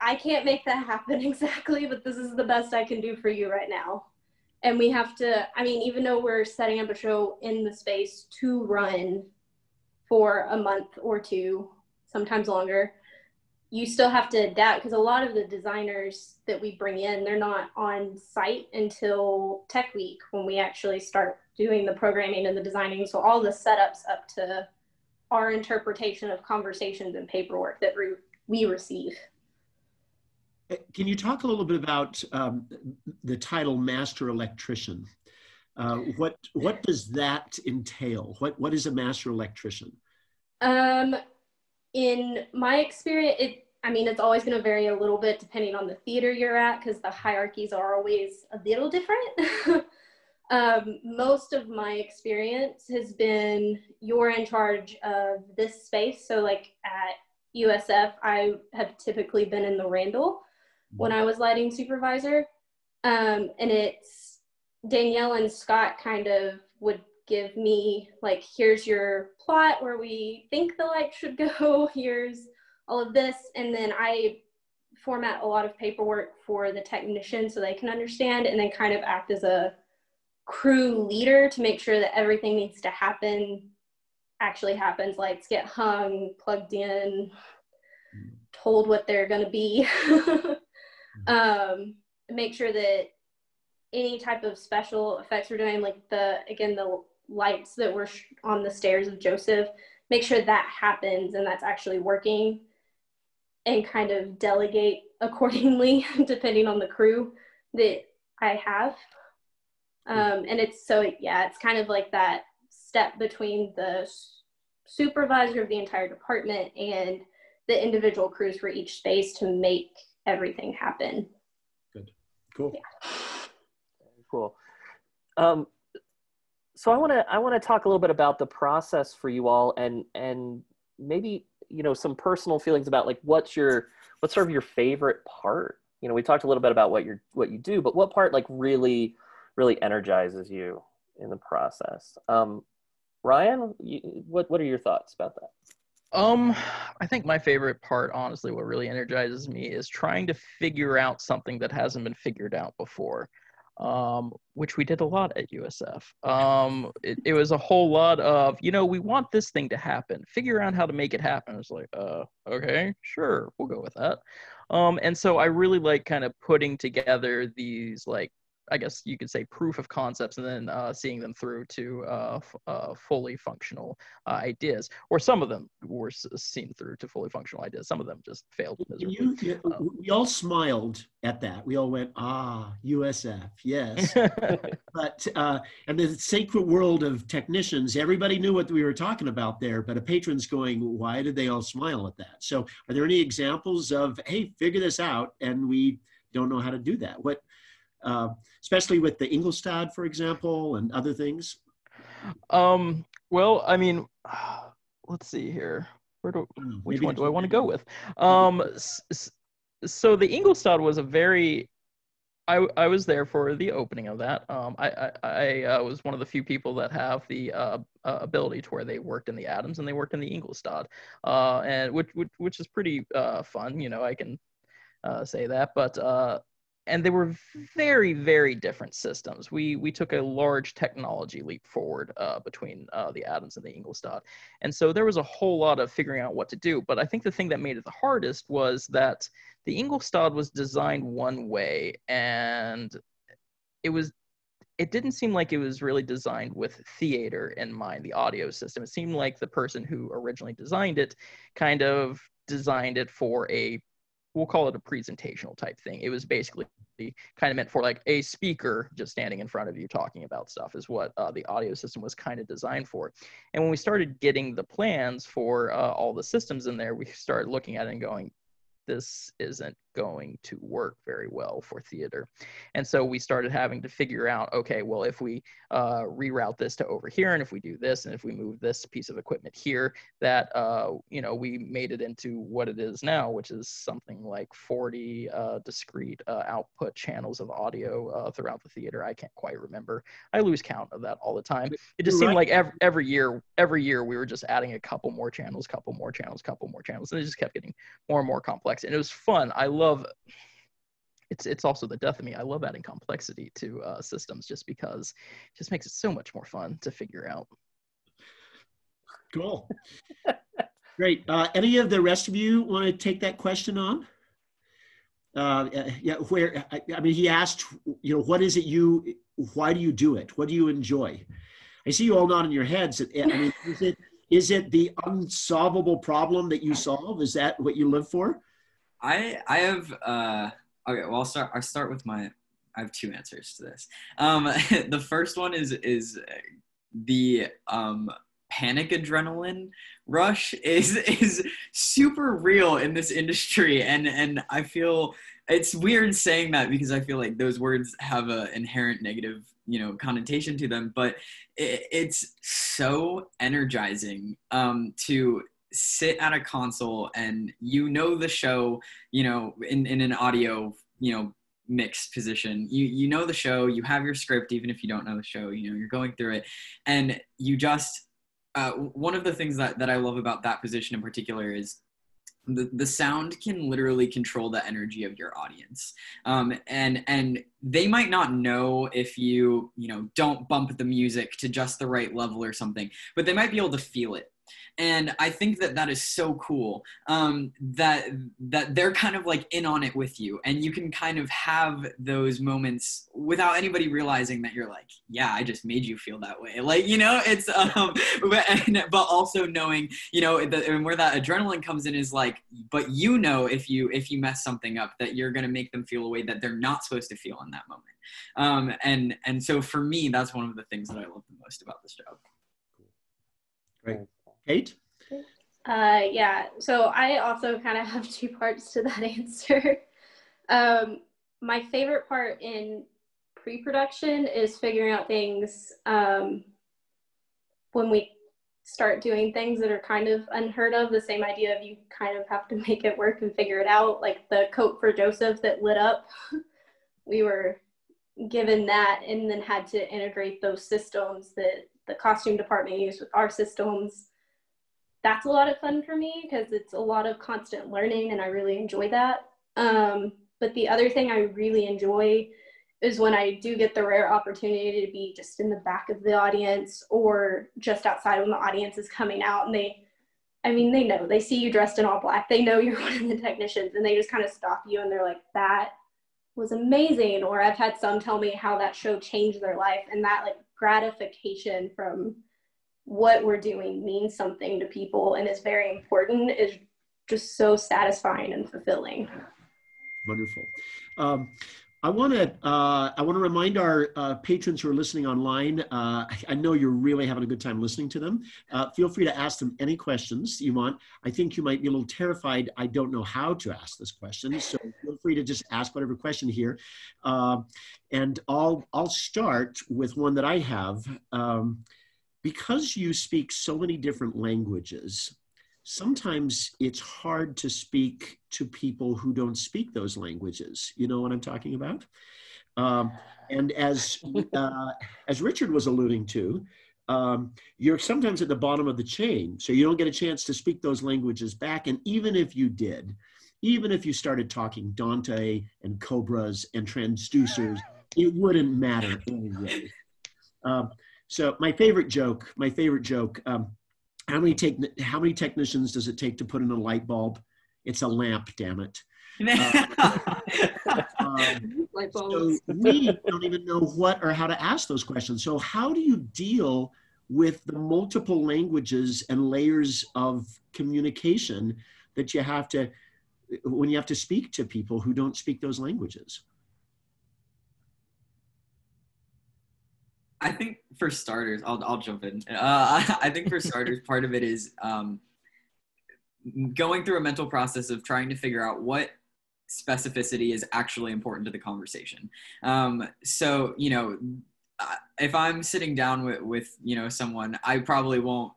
I can't make that happen [laughs] exactly, but this is the best I can do for you right now. And we have to, I mean, even though we're setting up a show in the space to run for a month or two, sometimes longer, you still have to adapt because a lot of the designers that we bring in, they're not on site until Tech Week when we actually start doing the programming and the designing. So all the setups up to our interpretation of conversations and paperwork that re- we receive. Can you talk a little bit about um, the title Master Electrician? Uh, what what does that entail? What what is a master electrician? Um, in my experience, it I mean it's always going to vary a little bit depending on the theater you're at because the hierarchies are always a little different. [laughs] um, most of my experience has been you're in charge of this space. So like at USF, I have typically been in the Randall when I was lighting supervisor. Um, and it's Danielle and Scott kind of would give me like, here's your plot where we think the light should go. [laughs] Here's all of this. And then I format a lot of paperwork for the technician so they can understand and then kind of act as a crew leader to make sure that everything needs to happen actually happens. Lights get hung plugged in told what they're going to be [laughs] um, make sure that any type of special effects we're doing, like the again the lights that were on the stairs of Joseph, make sure that happens and that's actually working, and kind of delegate [laughs] accordingly depending on the crew that I have. Um, and it's so yeah, it's kind of like that step between the supervisor of the entire department and the individual crews for each space to make everything happen. Good. Cool. Yeah. Cool. Um, so I want to I want to talk a little bit about the process for you all and and maybe you know some personal feelings about like what's your what's sort of your favorite part you know we talked a little bit about what you're what you do but what part like really really energizes you in the process um ryan you, what what are your thoughts about that um, I think my favorite part, honestly, what really energizes me is trying to figure out something that hasn't been figured out before. Um, which we did a lot at USF. Um, it, it, was a whole lot of, you know, we want this thing to happen. Figure out how to make it happen. It's like, uh, okay, sure, we'll go with that. Um, and so I really like kind of putting together these like I guess you could say proof of concepts and then uh, seeing them through to uh, f- uh, fully functional uh, ideas. Or some of them were s- seen through to fully functional ideas. Some of them just failed miserably. You, um, we all smiled at that. We all went, ah, USF, yes. [laughs] but, uh, and the sacred world of technicians, everybody knew what we were talking about there, but a patron's going, why did they all smile at that? So are there any examples of, hey, figure this out, and we don't know how to do that? What, uh, especially with the Engelstad, for example, and other things? Um, well, I mean, [sighs] let's see here. Where do, hmm, which Maybe one do I want to go with? Um, so the Engelstad was a very I, I was there for the opening of that. Um, I I, I uh, was one of the few people that have the uh, uh, ability to where they worked in the Adams and they worked in the Engelstad, uh, and which, which which is pretty uh, fun. You know, I can uh, say that. But uh, and they were very very different systems. We we took a large technology leap forward uh, between uh, the adams and the Engelstad and so there was a whole lot of figuring out what to do but i think the thing that made it the hardest was that the Engelstad was designed one way and it was it didn't seem like it was really designed with theater in mind the audio system. It seemed like the person who originally designed it kind of designed it for a we'll call it a presentational type thing. It was basically kind of meant for like a speaker just standing in front of you talking about stuff is what uh, the audio system was kind of designed for. And when we started getting the plans for uh, all the systems in there, we started looking at it and going, this isn't going to work very well for theater. And so we started having to figure out, okay, well, if we uh, reroute this to over here, and if we do this, and if we move this piece of equipment here, that, uh, you know, we made it into what it is now, which is something like 40 uh, discrete uh, output channels of audio uh, throughout the theater. I can't quite remember. I lose count of that all the time. It just seemed like every, every year, every year we were just adding a couple more channels, a couple more channels, a couple more channels, and it just kept getting more and more complex. And it was fun. I love it's it's also the death of me. I love adding complexity to uh, systems just because it just makes it so much more fun to figure out. Cool. [laughs] Great. Uh, any of the rest of you want to take that question on? Uh, yeah, where I, I, mean, he asked, you know, what is it you? Why do you do it? What do you enjoy? I see you all nodding your heads. I mean, is it is it the unsolvable problem that you solve? Is that what you live for? I I have uh okay, well I'll start I'll start with my I have two answers to this. Um [laughs] the first one is is the um panic adrenaline rush [laughs] is is super real in this industry and and I feel it's weird saying that because I feel like those words have an inherent negative, you know, connotation to them, but it, it's so energizing um, to sit at a console and you know the show, you know, in, in an audio, you know, mixed position. You you know the show, you have your script, even if you don't know the show, you know, you're going through it, and you just uh, one of the things that, that I love about that position in particular is the, the sound can literally control the energy of your audience. Um, and and they might not know if you you know don't bump the music to just the right level or something but they might be able to feel it and i think that that is so cool um, that that they're kind of like in on it with you. And you can kind of have those moments without anybody realizing that you're like yeah i just made you feel that way. Like you know it's um [laughs] but, and, but also knowing you know the, and where that adrenaline comes in is like but you know if you if you mess something up that you're going to make them feel a way that they're not supposed to feel in that moment. Um and and so for me that's one of the things that i love the most about this job. Great. Kate? Uh, yeah, so I also kind of [laughs] have two parts to that [laughs] answer. um, my favorite part in pre production is figuring out things um, when we start doing things that are kind of unheard of. The same idea of you kind of have to [laughs] make it work and figure it out. Like the coat for Joseph that lit up, we were given that and then had to integrate those systems that the costume department used with our systems that's a lot of fun for me because it's a lot of constant learning and I really enjoy that. Um, but the other thing I really enjoy is when I do get the rare opportunity to be just in the back of the audience or just outside when the audience is coming out and they, I mean, they know, they see you dressed in all black, they know [laughs] you're one of the technicians and they just kind of stop you and they're like, that was amazing. Or I've had some tell me how that show changed their life and that like gratification from what we're doing means something to people and is very important is just so satisfying and fulfilling. Wonderful. Um, I want to uh, I want to remind our uh, patrons who are listening online. Uh, I know you're really having a good time listening to them. Uh, feel free to ask them any questions you want. I think you might be a little terrified. I don't know how to ask this question, so feel free to just ask whatever question here. Uh, and I'll I'll start with one that I have. Um, because you speak so many different languages, sometimes it's hard to speak to people who don't speak those languages. You know what I'm talking about? Um, and as uh, as Richard was alluding to, um, you're sometimes at the bottom of the chain, so you don't get a chance to speak those languages back. And even if you did, even if you started talking Dante and cobras and transducers, it wouldn't matter anyway. Um, so my favorite joke, my favorite joke. Um, how many take how many technicians does it take to put in a light bulb? It's a lamp, damn it. [laughs] Uh, um, so we don't even know what or how to ask those questions. So how do you deal with the multiple languages and layers of communication that you have to when you have to speak to people who don't speak those languages? I think for starters, I'll I'll jump in. Uh, [laughs] I think for starters, part of it is um, going through a mental process of trying to figure out what specificity is actually important to the conversation. Um, so, you know, uh, if I'm sitting down with, with, you know, someone, I probably won't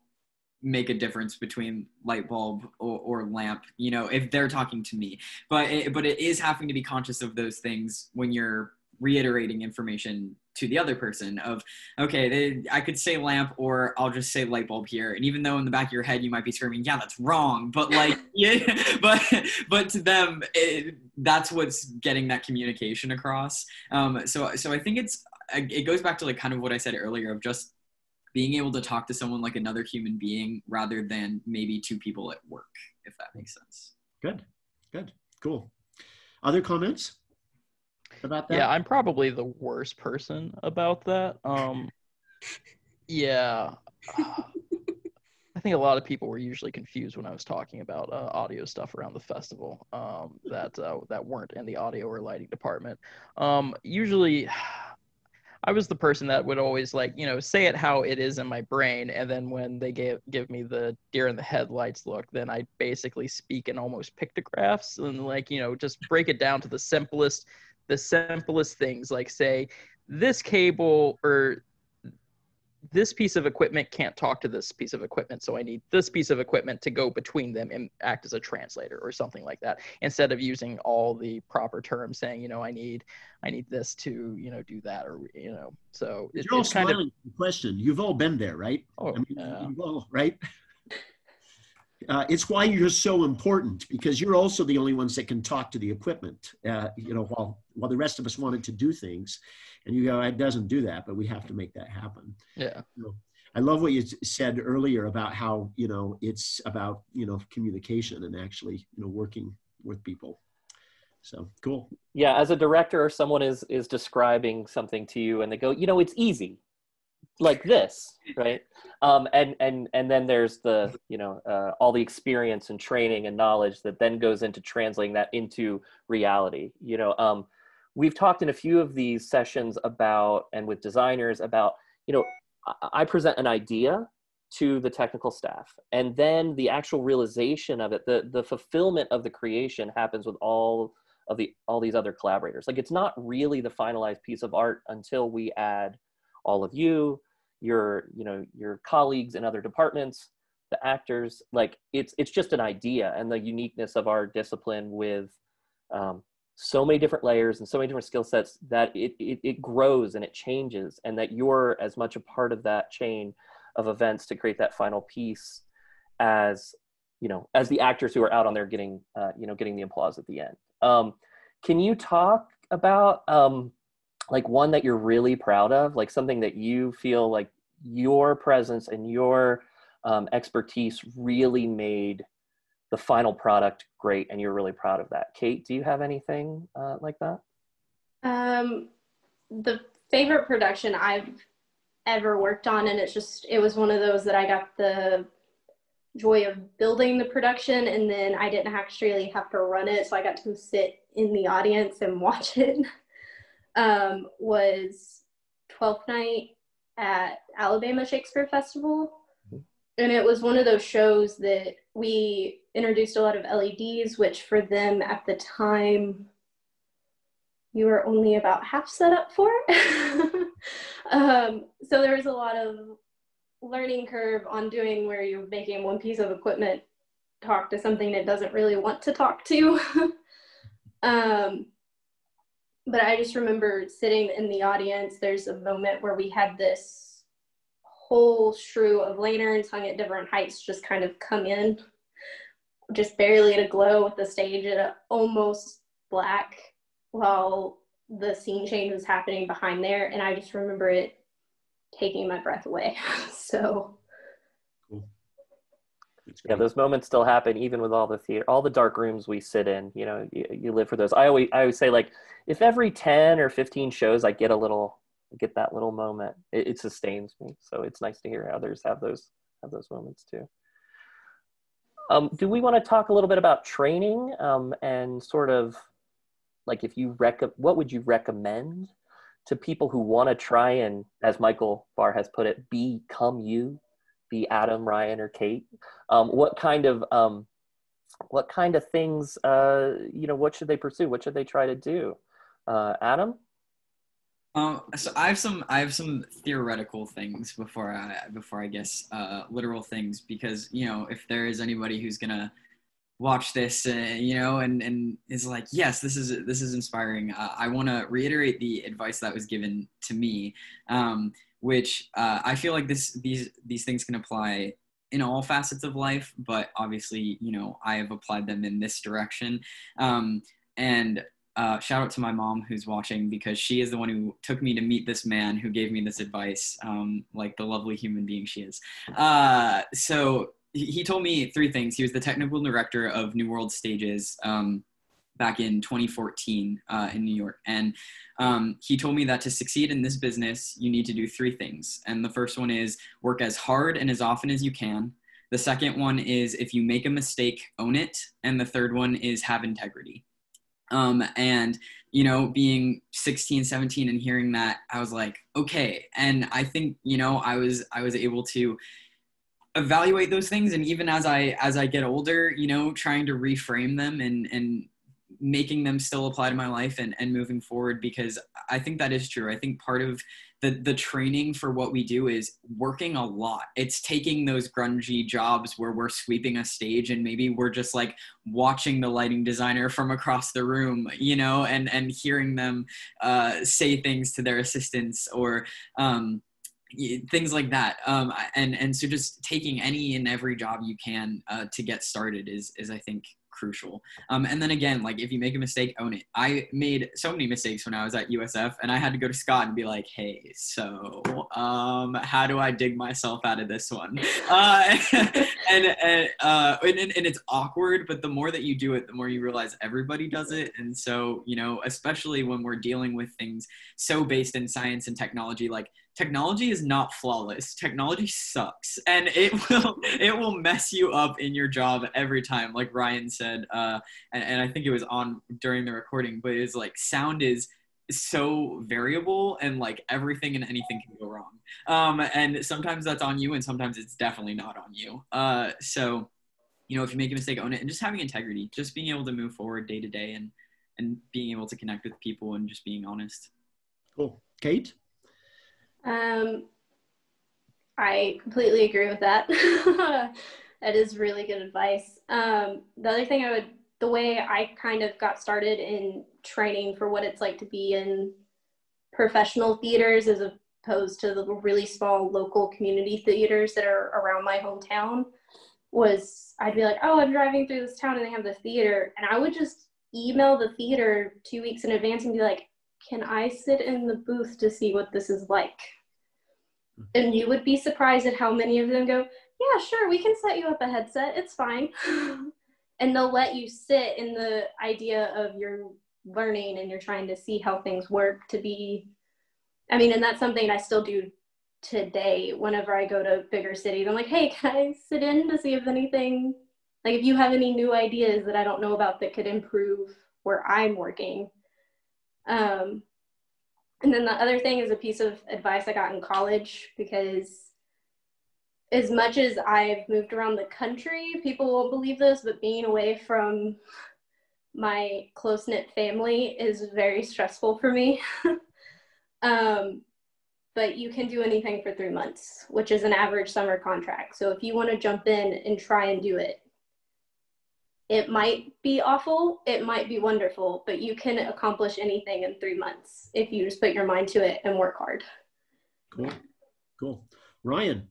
make a difference between light bulb or, or, lamp you know if they're talking to me but it, but it is having to be conscious of those things when you're reiterating information to the other person of okay they, i could say lamp or i'll just say light bulb here. And even though in the back of your head you might be screaming yeah that's wrong but [laughs] like [laughs] yeah but but to them it, that's what's getting that communication across. Um so so i think it's it goes back to like kind of what i said earlier of just being able to talk to someone like another human being rather than maybe two people at work if that makes sense. Good. Good. Cool. Other comments about that? Yeah, I'm probably the worst person about that. Um, yeah. I think a lot of people were usually confused when I was talking about uh, audio stuff around the festival um, that uh, that weren't in the audio or lighting department. Um, usually, [sighs] I was the person that would always like you know say it how it is in my brain, and then when they gave give me the deer in the headlights look, then I basically speak in almost pictographs and like you know just break it down to the simplest the simplest things like say this cable or this piece of equipment can't talk to this piece of equipment so i need this piece of equipment to go between them and act as a translator or something like that instead of using all the proper terms saying you know i need i need this to you know do that or you know so it, you're all kind of question. You've all been there right? Oh, I mean, yeah. you've all right uh, it's why you're so important because you're also the only ones that can talk to the equipment. Uh, you know, while while the rest of us wanted to do things, and you go, it doesn't do that, but we have to make that happen. Yeah. So, I love what you said earlier about how you know it's about you know communication and actually you know working with people. So cool. Yeah, as a director, or someone is is describing something to you, and they go, you know, it's easy like this right? Um, and and and then there's the you know uh, all the experience and training and knowledge that then goes into translating that into reality you know? Um, we've talked in a few of these sessions about and with designers about you know i present an idea to the technical staff and then the actual realization of it the the fulfillment of the creation happens with all of the all these other collaborators. Like it's not really the finalized piece of art until we add all of you your you know your colleagues in other departments the actors like it's it's just an idea and the uniqueness of our discipline with um, so many different layers and so many different skill sets that it, it, it grows and it changes and that you're as much a part of that chain of events to create that final piece as you know as the actors who are out on there getting uh, you know getting the applause at the end. Um, can you talk about um, like one that you're really proud of, like something that you feel like your presence and your um, expertise really made the final product great and you're really proud of that. Kate, do you have anything uh, like that? Um, the favorite production I've ever worked on, and it's just, it was one of those that I got the joy of building the production and then I didn't actually have to run it. So I got to sit in the audience and [laughs] watch it um, was Twelfth Night at Alabama Shakespeare Festival. And it was one of those shows that we introduced a lot of LEDs, which for them at the time, you were only about half set up for. [laughs] um, so there was a lot of learning curve on doing where you're making one piece of equipment talk to something it doesn't really want to talk to. [laughs] um, but I just remember sitting in the audience. There's a moment where we had this whole shrew of lanterns hung at different heights just kind of come in, just barely a glow with the stage at almost black while the scene change was happening behind there. And I just remember it taking my breath away. [laughs] so yeah those moments still happen even with all the theater all the dark rooms we sit in you know you, you live for those. I always i always say like if every 10 or 15 shows i get a little get that little moment it, it sustains me. So it's nice to hear others have those have those moments too. Um, do we want to talk a little bit about training um, and sort of like if you rec what would you recommend to people who want to try and as michael barr has put it become you be Adam, Ryan, or Kate? Um, what kind of um, what kind of things, uh, you know, what should they pursue? What should they try to do? Uh, Adam? Um, so I have some I have some theoretical things before I before I guess uh, literal things because you know if there is anybody who's gonna watch this uh, you know and and is like yes this is this is inspiring uh, I want to reiterate the advice that was given to me um, which uh, I feel like this these these things can apply in all facets of life but obviously you know I have applied them in this direction um, and uh, shout out to my mom who's watching because she is the one who took me to meet this man who gave me this advice, um, like the lovely human being she is. Uh, so he told me three things. He was the technical director of New World Stages um, back in 2014 uh, in New York. And um, he told me that to succeed in this business, you need to do three things. And the first one is work as hard and as often as you can. The second one is if you make a mistake, own it. And the third one is have integrity. Um, and you know being 16 17 and hearing that i was like okay and i think you know i was i was able to evaluate those things and even as i as i get older you know trying to reframe them and and making them still apply to my life and, and moving forward because I think that is true. I think part of the, the training for what we do is working a lot. It's taking those grungy jobs where we're sweeping a stage and maybe we're just like watching the lighting designer from across the room, you know, and, and hearing them uh, say things to their assistants or, um, things like that um, and and so just taking any and every job you can uh, to get started is is i think crucial. Um, and then again, like if you make a mistake, own it. I made so many mistakes when I was at USF, and I had to go to Scott and be like, "Hey, so um, how do I dig myself out of this one?" [laughs] Uh, [laughs] and and, uh, and and it's awkward, but the more that you do it, the more you realize everybody does it. And so you know, especially when we're dealing with things so based in science and technology, like technology is not flawless. Technology sucks. And it [laughs] will it will mess you up in your job every time like ryan said uh, and, and i think it was on during the recording but it's like sound is so variable and like everything and anything can go wrong. Um, and sometimes that's on you and sometimes it's definitely not on you. Uh, so you know if you make a mistake own it and just having integrity just being able to move forward day to day and and being able to connect with people and just being honest. Cool. Kate um, I completely agree with that. [laughs] that is really good advice. Um, the other thing I would, the way I kind of got started in training for what it's like to be in professional theaters as opposed to the really small local community theaters that are around my hometown was I'd be like, oh, I'm driving through this town and they have the theater. And I would just email the theater two weeks in advance and be like, can I sit in the booth to see what this is like? Mm-hmm. And you would be surprised at how many of them go, yeah, sure, we can set you up a headset. It's fine. [laughs] and they'll let you sit in the idea of your learning and you're trying to see how things work to be. I mean, and that's something I still do today whenever I go to bigger cities. I'm like, hey, can I sit in to see if anything, like if you have any new ideas that I don't know about that could improve where I'm working um, and then the other thing is a piece of advice I got in college because as much as I've moved around the country, people won't believe this, but being away from my close knit family is very stressful for me. [laughs] um, but you can do anything for three months, which is an average summer contract. So if you want to jump in and try and do it, it might be awful, it might be wonderful, but you can accomplish anything in three months if you just put your mind to it and work hard. Cool. Cool. Ryan.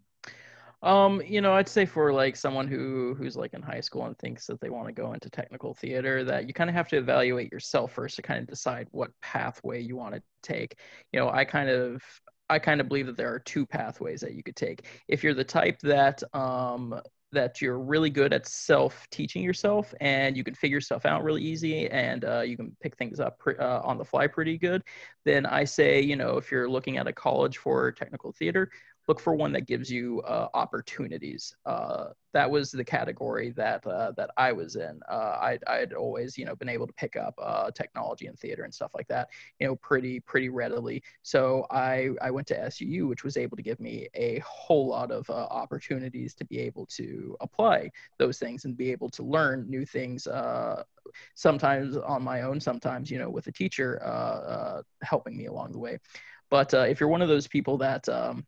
Um, you know, I'd say for like someone who who's like in high school and thinks that they want to go into technical theater, that you kind of have to evaluate yourself first to kind of decide what pathway you want to take. You know, I kind of I kind of believe that there are two pathways that you could take. If you're the type that um, that you're really good at self teaching yourself and you can figure stuff out really easy and uh, you can pick things up pre- uh, on the fly pretty good, then I say, you know, if you're looking at a college for technical theater, look for one that gives you uh, opportunities. Uh, that was the category that uh, that I was in. Uh, I I'd always you know been able to pick up uh, technology and theater and stuff like that, you know, pretty pretty readily. So I I went to SUU, which was able to give me a whole lot of uh, opportunities to be able to apply those things and be able to learn new things. sometimes on my own, sometimes you know with a teacher helping me along the way. But if you're one of those people that um,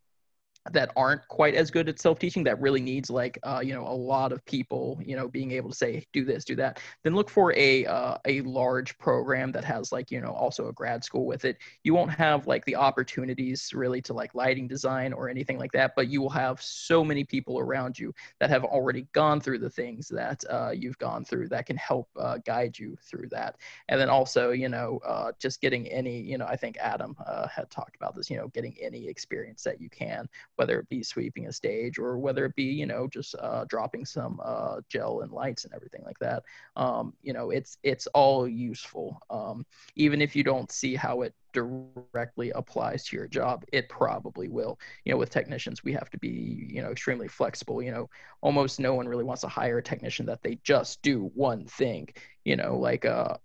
that aren't quite as good at self-teaching that really needs like uh, you know a lot of people you know being able to say do this do that. Then look for a uh, a large program that has like you know also a grad school with it. You won't have like the opportunities really to like lighting design or anything like that but you will have so many people around you that have already gone through the things that uh, you've gone through that can help uh, guide you through that. And then also you know uh, just getting any you know i think adam uh, had talked about this you know getting any experience that you can whether it be sweeping a stage or whether it be you know just uh, dropping some uh, gel and lights and everything like that um, you know it's it's all useful um, even if you don't see how it directly applies to your job it probably will. You know with technicians we have to be you know extremely flexible you know almost no one really wants to hire a technician that they just do one thing you know like uh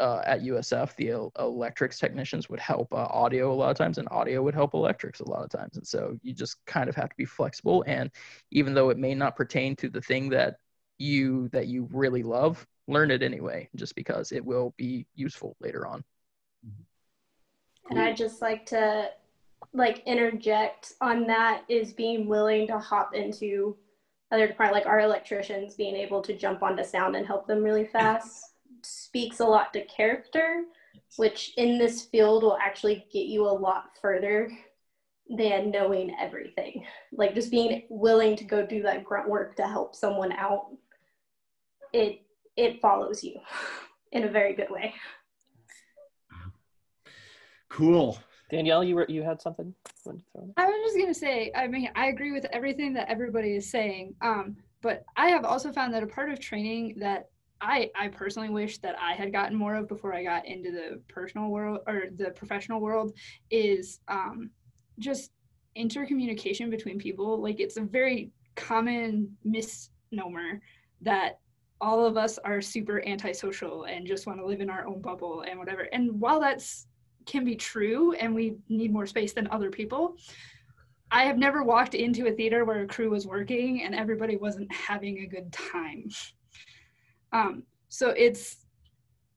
uh, at USF, the electrics technicians would help uh, audio a lot of times, and audio would help electrics a lot of times. And so you just kind of have to be flexible. And even though it may not pertain to the thing that you that you really love, learn it anyway, just because it will be useful later on. And I'd just like to like interject on that is being willing to hop into other department, like our electricians being able to jump onto sound and help them really fast speaks a lot to character, which in this field will actually get you a lot further than knowing everything. Like just being willing to go do that grunt work to help someone out, it it follows you [laughs] in a very good way. Cool. Danielle, you were you had something? I was just gonna say, I mean, I agree with everything that everybody is saying. Um, but I have also found that a part of training that I I personally wish that I had gotten more of before I got into the personal world or the professional world is um, just intercommunication between people. Like it's a very common misnomer that all of us are super antisocial and just want to live in our own bubble and whatever. And while that's can be true and we need more space than other people, I have never walked into a theater where a crew was working and everybody wasn't having a good time. Um, so it's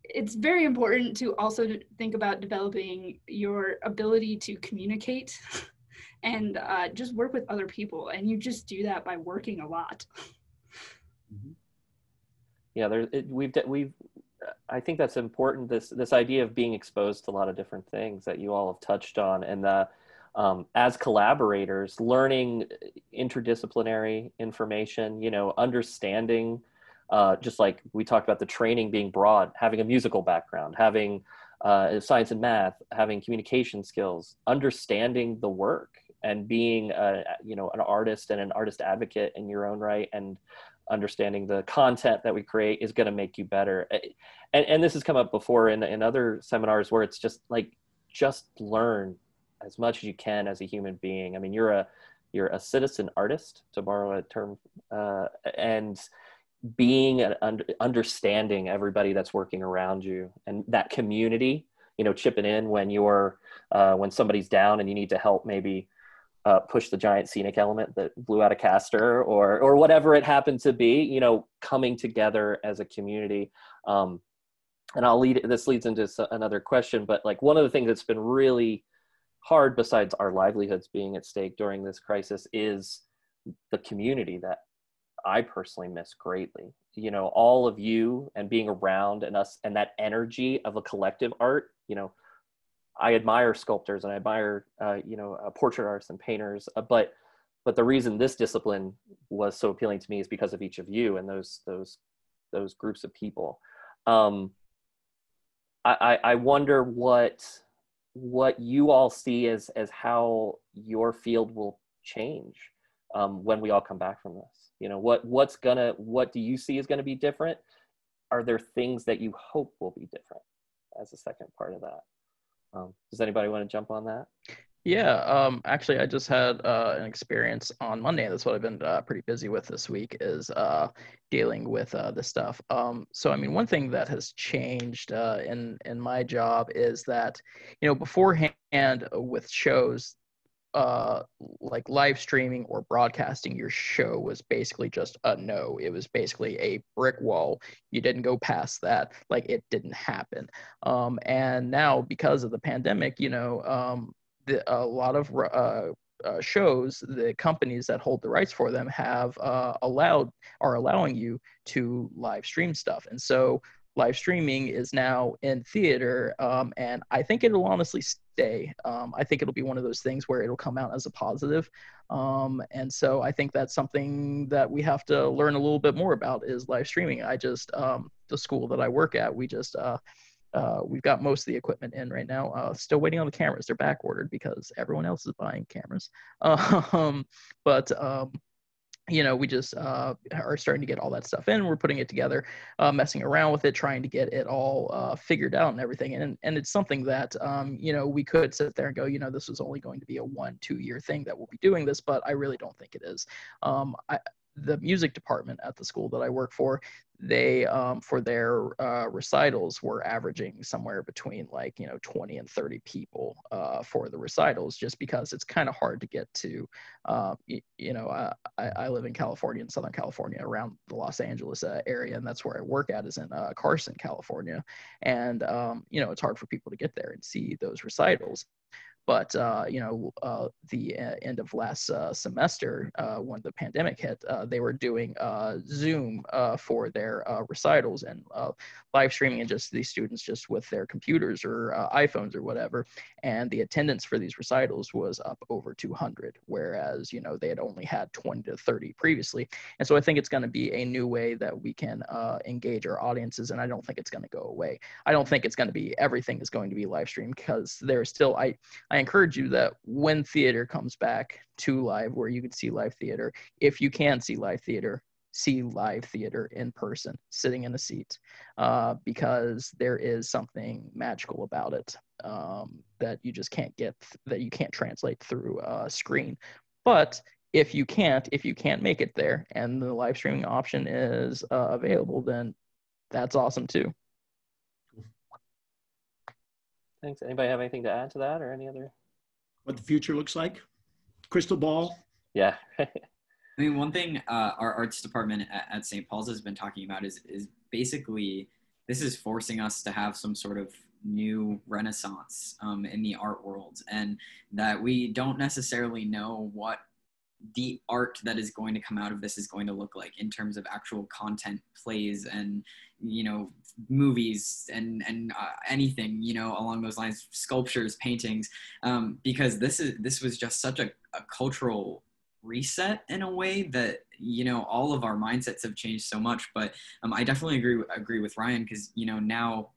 it's very important to also think about developing your ability to communicate [laughs] and uh, just work with other people and you just do that by working a lot [laughs] mm-hmm. yeah there we've we've i think that's important this this idea of being exposed to a lot of different things that you all have touched on and the um, as collaborators learning interdisciplinary information you know understanding uh, just like we talked about the training being broad, having a musical background, having uh, science and math, having communication skills, understanding the work, and being a, you know an artist and an artist advocate in your own right, and understanding the content that we create is going to make you better. And, and this has come up before in, in other seminars where it's just like just learn as much as you can as a human being. I mean, you're a you're a citizen artist, to borrow a term, uh, and being and understanding everybody that's working around you and that community you know chipping in when you're uh, when somebody's down and you need to help maybe uh, push the giant scenic element that blew out a caster or or whatever it happened to be you know coming together as a community. Um, and i'll lead this leads into another question but like one of the things that's been really hard besides our livelihoods being at stake during this crisis is the community that I personally miss greatly. You know, all of you and being around and us and that energy of a collective art. You know, I admire sculptors and I admire uh, you know uh, portrait artists and painters, uh, but but the reason this discipline was so appealing to me is because of each of you and those those those groups of people. Um, I, I wonder what what you all see as as how your field will change um, when we all come back from this? You know what what's gonna what do you see is gonna be different? Are there things that you hope will be different? As a second part of that. Um, does anybody want to jump on that? Yeah, um, actually, I just had uh, an experience on Monday. That's what I've been uh, pretty busy with this week is uh, dealing with uh, this stuff. Um, so, I mean, one thing that has changed uh, in in my job is that, you know, beforehand with shows, uh, like live streaming or broadcasting your show was basically just a no. It was basically a brick wall. You didn't go past that. Like it didn't happen. Um, and now because of the pandemic, you know, um, the, a lot of uh, uh, shows, the companies that hold the rights for them have uh, allowed are allowing you to live stream stuff, and so live streaming is now in theater, um, and I think it'll honestly stay. Um, I think it'll be one of those things where it'll come out as a positive, um, and so I think that's something that we have to learn a little bit more about is live streaming. I just um, the school that I work at, we just uh, uh, we've got most of the equipment in right now. Uh, still waiting on the cameras. They're back ordered because everyone else is buying cameras. [laughs] Um, but um, you know, we just uh, are starting to get all that stuff in. We're putting it together, uh, messing around with it, trying to get it all uh, figured out and everything. And and it's something that um, you know we could sit there and go, you know, this is only going to be a one two year thing that we'll be doing this, but I really don't think it is. Um, I, the music department at the school that I work for, they um, for their uh, recitals were averaging somewhere between like you know 20 and 30 people uh, for the recitals just because it's kind of hard to get to uh, you, you, know I, I live in california in southern california around the los angeles uh, area and that's where i work at is in uh, carson california. And um, you know it's hard for people to get there and see those recitals but uh, you know, uh, the uh, end of last uh, semester, uh, when the pandemic hit, they were doing Zoom for their recitals and live streaming, and just these students just with their computers or iPhones or whatever. And the attendance for these recitals was up over 200, whereas you know they had only had 20 to 30 previously. And so I think it's going to be a new way that we can engage our audiences, and I don't think it's going to go away. I don't think it's going to be everything is going to be live streamed because there's still I, I I encourage you that when theater comes back to live, where you can see live theater, if you can see live theater, see live theater in person, sitting in a seat, uh, because there is something magical about it um, that you just can't get, that you can't translate through a screen. But if you can't, if you can't make it there, and the live streaming option is uh, available, then that's awesome too. Thanks. Anybody have anything to add to that or any other? What the future looks like? Crystal ball? Yeah. [laughs] I mean, one thing uh, our arts department at, at St. Paul's has been talking about is, is basically this is forcing us to have some sort of new renaissance um, in the art world and that we don't necessarily know what the art that is going to come out of this is going to look like in terms of actual content plays and you know movies and and uh, anything you know along those lines sculptures paintings um, because this is this was just such a, a cultural reset in a way that you know all of our mindsets have changed so much. But um, i definitely agree agree with ryan because you know now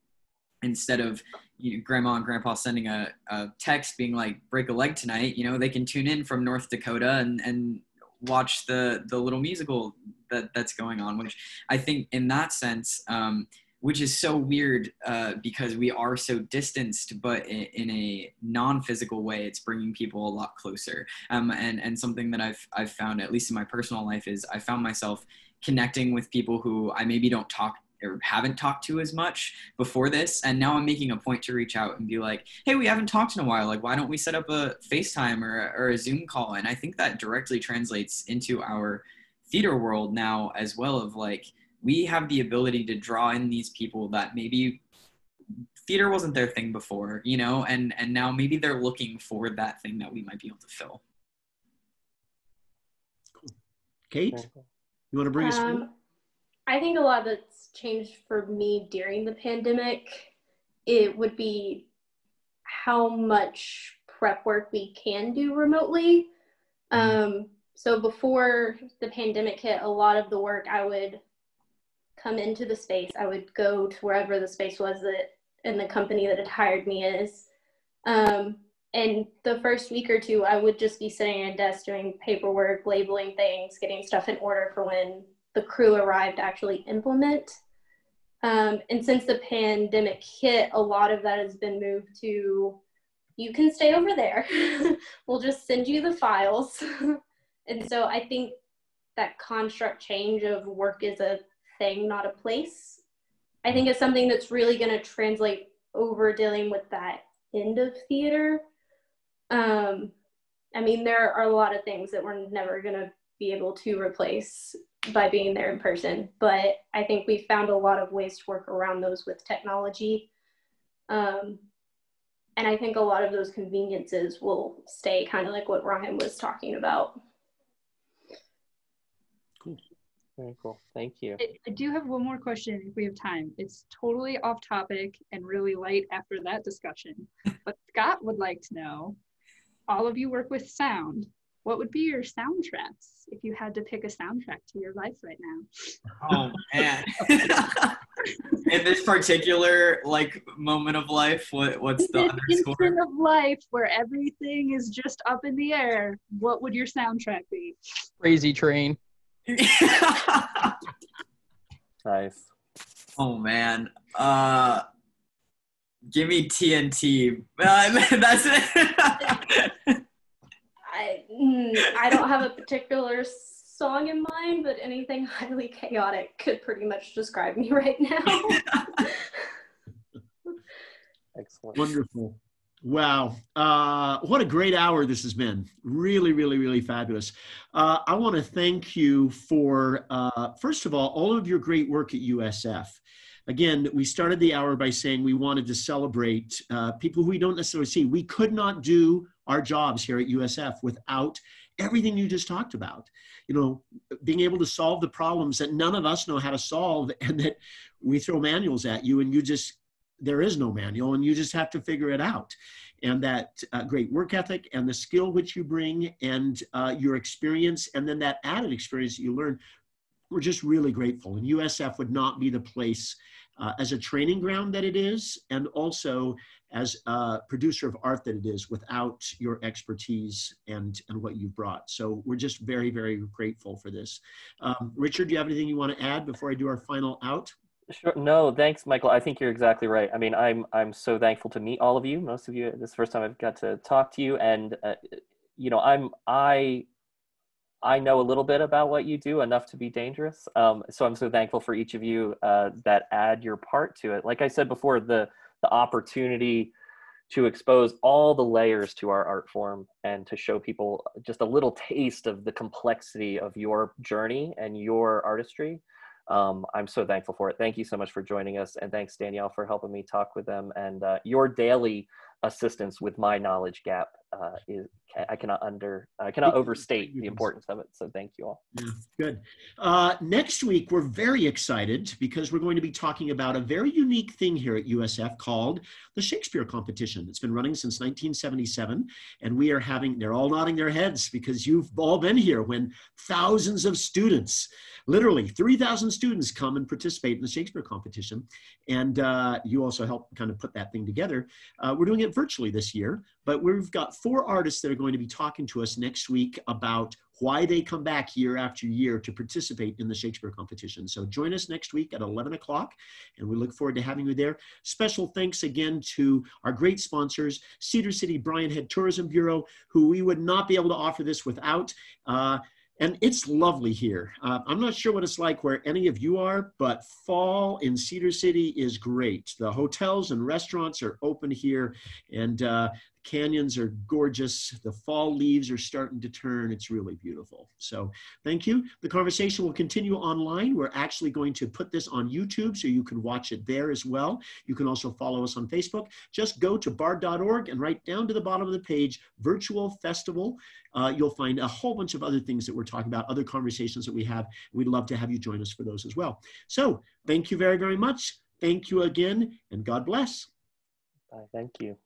instead of you know, grandma and grandpa sending a, a text being like break a leg tonight you know they can tune in from north dakota and and watch the the little musical that that's going on which i think in that sense um, which is so weird uh, because we are so distanced, but in, in, a non-physical way, it's bringing people a lot closer. Um, and and something that I've I've found, at least in my personal life, is I found myself connecting with people who I maybe don't talk or haven't talked to as much before this and now i'm making a point to reach out and be like hey we haven't talked in a while like why don't we set up a facetime or, or a zoom call and i think that directly translates into our theater world now as well of like we have the ability to draw in these people that maybe theater wasn't their thing before you know and and now maybe they're looking for that thing that we might be able to fill cool. kate you want to bring us um, I think a lot that's changed for me during the pandemic, it would be how much prep work we can do remotely. Mm-hmm. Um, so before the pandemic hit, a lot of the work I would come into the space. I would go to wherever the space was that and the company that had hired me is. Um, and the first week or two, I would just be sitting at a desk doing paperwork, labeling things, getting stuff in order for when the crew arrived to actually implement. Um, and since the pandemic hit, a lot of that has been moved to you can stay over there. [laughs] we'll just send you the files. [laughs] and so I think that construct change of work is a thing, not a place, I think is something that's really going to translate over dealing with that end of theater. Um, I mean, there are a lot of things that we're never going to be able to replace by being there in person, but I think we found a lot of ways to work around those with technology. Um, and I think a lot of those conveniences will stay kind of like what Ryan was talking about. Cool. Very cool. Thank you. I, I do have one more question if we have time. It's totally off topic and really light after that discussion. [laughs] but Scott would like to know all of you work with sound. What would be your soundtracks if you had to pick a soundtrack to your life right now? Oh man. [laughs] In this particular like moment of life, what what's the in underscore? instant of life where everything is just up in the air, what would your soundtrack be? Crazy Train. [laughs] Nice. oh man. Uh give me TNT. Uh, [laughs] that's it. [laughs] I, mm, I don't have a particular song in mind, but anything highly chaotic could pretty much describe me right now. Excellent. Wonderful. Wow. Uh, what a great hour this has been. Really, really, really fabulous. Uh, I want to thank you for, uh, first of all, all of your great work at USF. Again, we started the hour by saying we wanted to celebrate uh, people who we don't necessarily see. We could not do our jobs here at USF without everything you just talked about. You know, being able to solve the problems that none of us know how to solve and that we throw manuals at you and you just there is no manual and you just have to figure it out. And that uh, great work ethic and the skill which you bring and uh, your experience and then that added experience that you learn we're just really grateful. And usf would not be the place uh, as a training ground that it is and also as a producer of art that it is without your expertise and and what you've brought. So we're just very very grateful for this. Um, richard do you have anything you want to add before i do our final out Sure. No, thanks, Michael. I think you're exactly right. I mean, I'm I'm so thankful to meet all of you. Most of you. This is the first time I've got to talk to you, and uh, you know, I'm I I know a little bit about what you do enough to be dangerous. Um, so I'm so thankful for each of you uh, that add your part to it. Like I said before, the the opportunity to expose all the layers to our art form and to show people just a little taste of the complexity of your journey and your artistry um, I'm so thankful for it. Thank you so much for joining us. And thanks, Danielle, for helping me talk with them. And uh, your daily assistance with my knowledge gap uh, is I cannot under I cannot overstate the importance of it. So thank you all. Yeah, good. Uh, next week we're very excited because we're going to be talking about a very unique thing here at USF called the Shakespeare Competition. It's been running since 1977, and we are having they're all nodding their heads because you've all been here when thousands of students, literally 3,000 students, come and participate in the Shakespeare Competition, and uh, you also help kind of put that thing together. Uh, we're doing it virtually this year, but we've got four artists that are going to be talking to us next week about why they come back year after year to participate in the Shakespeare competition. So join us next week at 11 o'clock, and we look forward to having you there. Special thanks again to our great sponsors, Cedar City Brian Head Tourism Bureau, who we would not be able to offer this without. Uh, and it's lovely here. Uh, I'm not sure what it's like where any of you are, but fall in Cedar City is great. The hotels and restaurants are open here, and uh, canyons are gorgeous. The fall leaves are starting to turn. It's really beautiful. So thank you. The conversation will continue online. We're actually going to put this on YouTube so you can watch it there as well. You can also follow us on Facebook. Just go to bard.org and right down to the bottom of the page, Virtual Festival. Uh, you'll find a whole bunch of other things that we're talking about, other conversations that we have. We'd love to have you join us for those as well. So thank you very, very much. Thank you again, and God bless. Bye. Thank you.